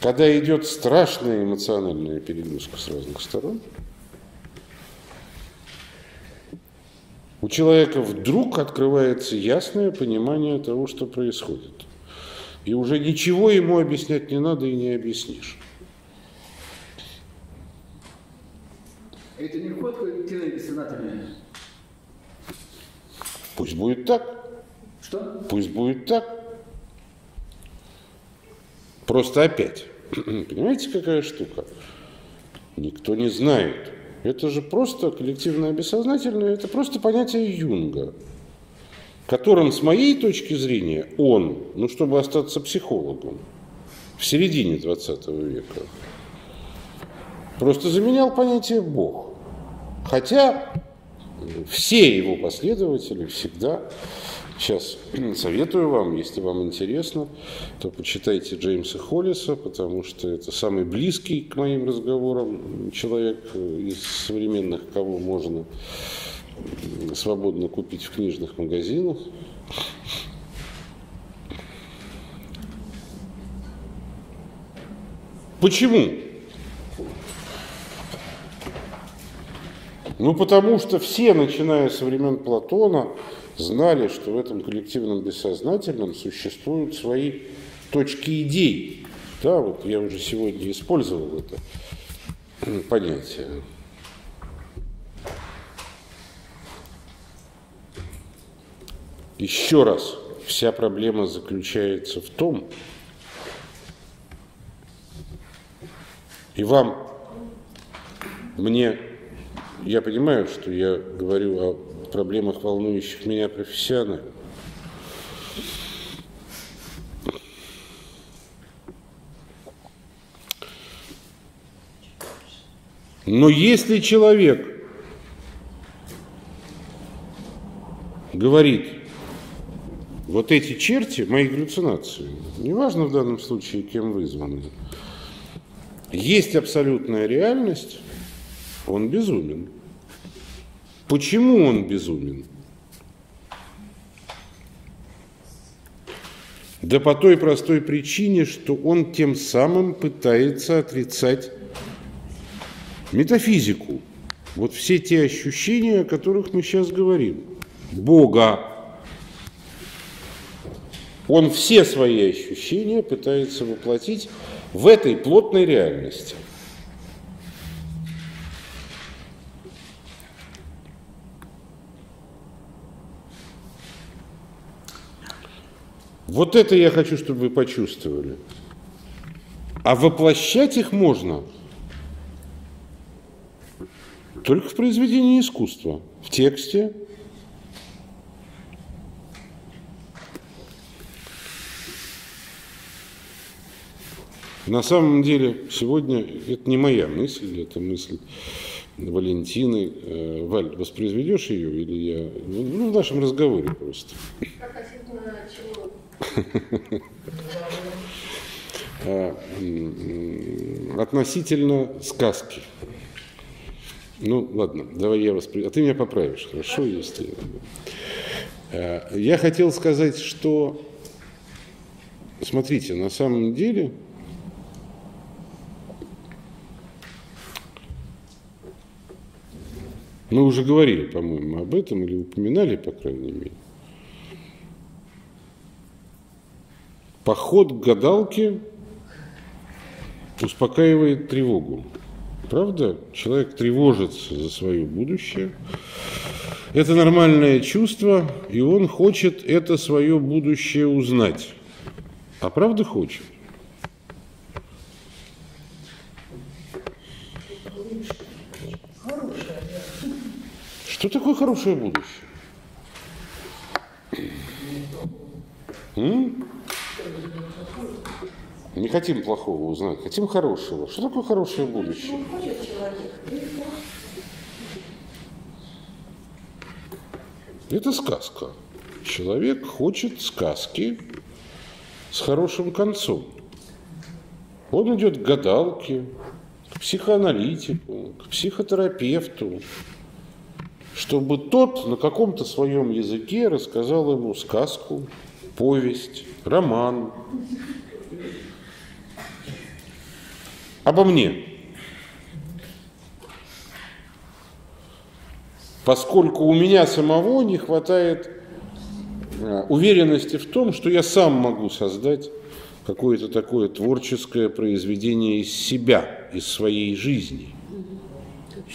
Когда идет страшная эмоциональная перегрузка с разных сторон – у человека вдруг открывается ясное понимание того, что происходит. И уже ничего ему объяснять не надо и не объяснишь. Это не вход коллективной бессознательной? Пусть будет так. Что? Пусть будет так. Просто опять. <clears throat> Понимаете, какая штука? Никто не знает, это же просто коллективное бессознательное, это просто понятие Юнга, которым, с моей точки зрения, он, ну, чтобы остаться психологом, в середине 20 века. Просто заменял понятие Бог. Хотя все его последователи всегда Сейчас <clears throat> советую вам, если вам интересно, то почитайте Джеймса Холлиса, потому что это самый близкий к моим разговорам человек из современных, кого можно свободно купить в книжных магазинах. Почему? Ну, потому что все, начиная со времен Платона, знали, что в этом коллективном бессознательном существуют свои точки идей. Да, вот я уже сегодня использовал это понятие. Еще раз, вся проблема заключается в том, и вам, мне, я понимаю, что я говорю о проблемах, волнующих меня профессионально. Но если человек говорит, вот эти черти, мои галлюцинации, неважно в данном случае, кем вызваны, есть абсолютная реальность, он безумен. Почему он безумен? Да по той простой причине, что он тем самым пытается отрицать метафизику. Вот все те ощущения, о которых мы сейчас говорим. Бога. Он все свои ощущения пытается воплотить в этой плотной реальности – Вот это я хочу, чтобы вы почувствовали. А воплощать их можно только в произведении искусства, в тексте. На самом деле, сегодня это не моя мысль, это мысль Валентины. Э, Валь, воспроизведешь ее или я? Ну, в нашем разговоре просто. А, относительно сказки. Ну, ладно, давай я вас... А ты меня поправишь, хорошо, если... А, я хотел сказать, что, смотрите, на самом деле мы уже говорили, по-моему, об этом или упоминали, по крайней мере. Поход к гадалке успокаивает тревогу. Правда? Человек тревожится за свое будущее. Это нормальное чувство, и он хочет это свое будущее узнать. А правда хочет? Что такое хорошее будущее? М? Не хотим плохого узнать, хотим хорошего. Что такое хорошее будущее? Это сказка. Человек хочет сказки с хорошим концом. Он идет к гадалке, к психоаналитику, к психотерапевту, чтобы тот на каком-то своем языке рассказал ему сказку, повесть, роман, обо мне. Поскольку у меня самого не хватает а, уверенности в том, что я сам могу создать какое-то такое творческое произведение из себя, из своей жизни.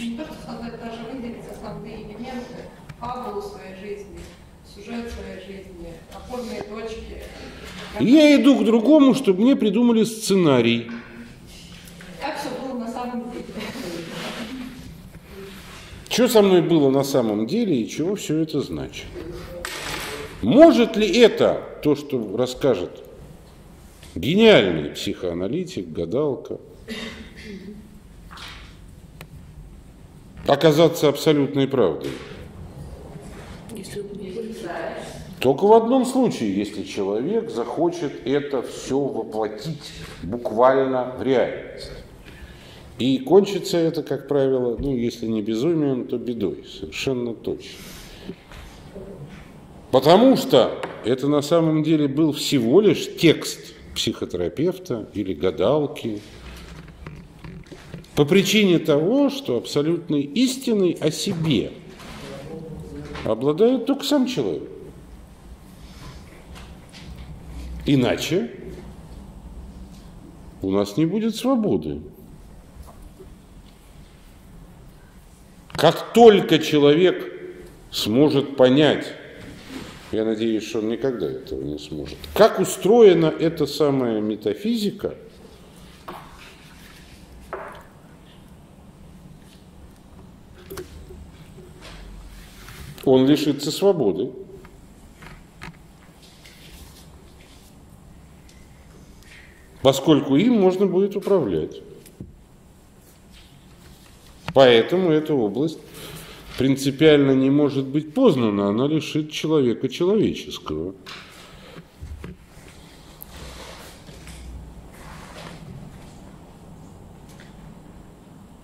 Не только создать, даже выделить основные элементы, фабулу своей жизни, сюжет своей жизни, опорные точки. И я иду к другому, чтобы мне придумали сценарий – Что со мной было на самом деле и чего все это значит? Может ли это, то, что расскажет Гениальный психоаналитик, гадалка. Оказаться абсолютной правдой. Только в одном случае, если человек захочет это все воплотить буквально в реальность. И кончится это, как правило, ну, если не безумием, то бедой, совершенно точно. Потому что это на самом деле был всего лишь текст психотерапевта или гадалки, по причине того, что абсолютной истиной о себе обладает только сам человек. Иначе у нас не будет свободы. Как только человек сможет понять, я надеюсь, что он никогда этого не сможет, как устроена эта самая метафизика, он лишится свободы. Поскольку им можно будет управлять. Поэтому эта область принципиально не может быть познана, она лишит человека человеческого.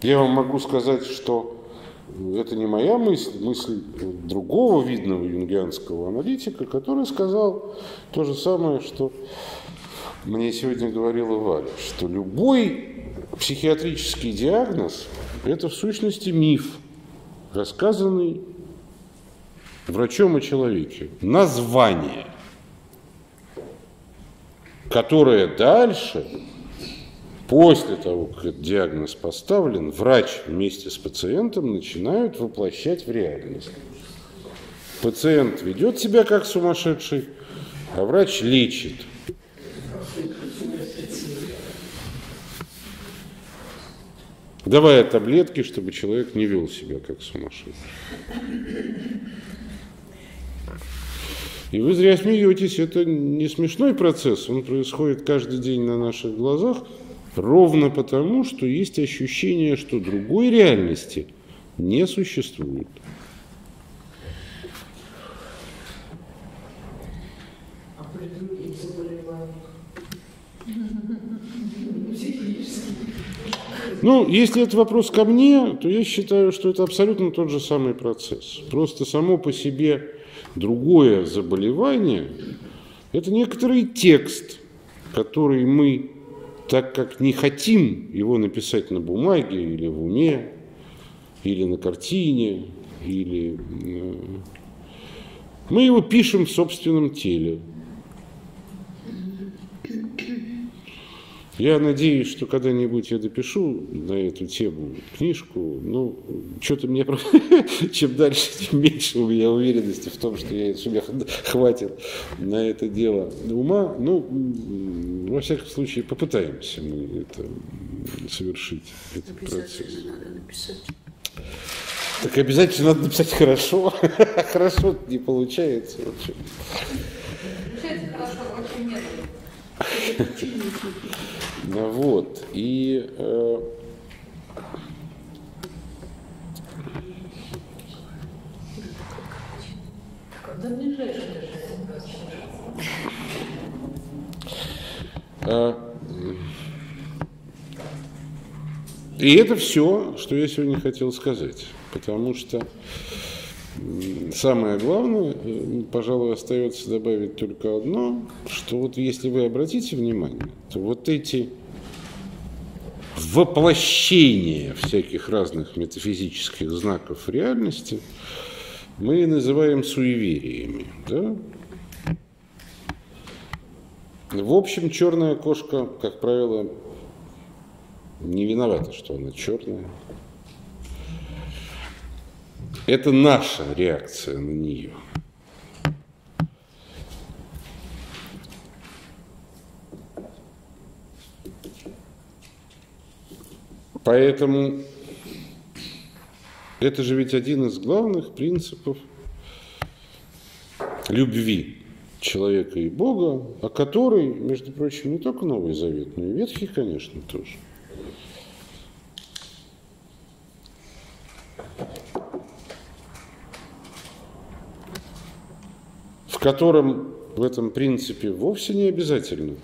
Я вам могу сказать, что это не моя мысль, мысль другого видного юнгианского аналитика, который сказал то же самое, что мне сегодня говорила Валя, что любой психиатрический диагноз – это в сущности миф, рассказанный врачом о человеке. Название, которое дальше, после того, как этот диагноз поставлен, врач вместе с пациентом начинают воплощать в реальность. Пациент ведет себя как сумасшедший, а врач лечит – давая таблетки, чтобы человек не вел себя как сумасшедший. И вы зря смеетесь, это не смешной процесс, он происходит каждый день на наших глазах, ровно потому, что есть ощущение, что другой реальности не существует. Ну, если это вопрос ко мне, то я считаю, что это абсолютно тот же самый процесс. Просто само по себе другое заболевание – это некоторый текст, который мы, так как не хотим его написать на бумаге или в уме, или на картине, или э, мы его пишем в собственном теле. Я надеюсь, что когда-нибудь я допишу на эту тему книжку. Ну, что-то мне, <laughs> чем дальше, тем меньше у меня уверенности в том, что я, что меня хватит на это дело ума. Ну, во всяком случае, попытаемся мы это совершить, этот процесс. надо написать. Так обязательно надо написать хорошо. <laughs> Хорошо не получается. Получается хорошо, очень медленно. Вот. И э, э, и это все, что я сегодня хотел сказать. Потому что самое главное, э, пожалуй, остается добавить только одно, что вот если вы обратите внимание, то вот эти воплощения всяких разных метафизических знаков реальности мы называем суевериями. Да? В общем, черная кошка, как правило, не виновата, что она черная. Это наша реакция на нее. Поэтому это же ведь один из главных принципов любви. человека и Бога, о которой, между прочим, не только Новый Завет, но и Ветхий, конечно, тоже. Котором в этом принципе вовсе не обязательно,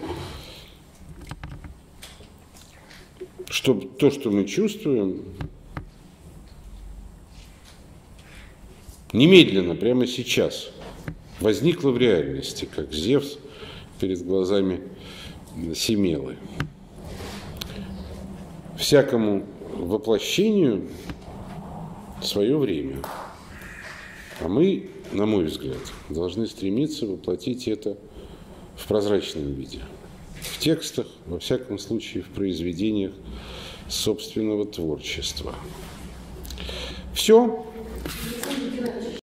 чтобы то, что мы чувствуем, немедленно, прямо сейчас, возникло в реальности, как Зевс перед глазами Семелы. Всякому воплощению свое время. А мы, на мой взгляд, должны стремиться воплотить это в прозрачном виде. В текстах, во всяком случае, в произведениях собственного творчества. Все.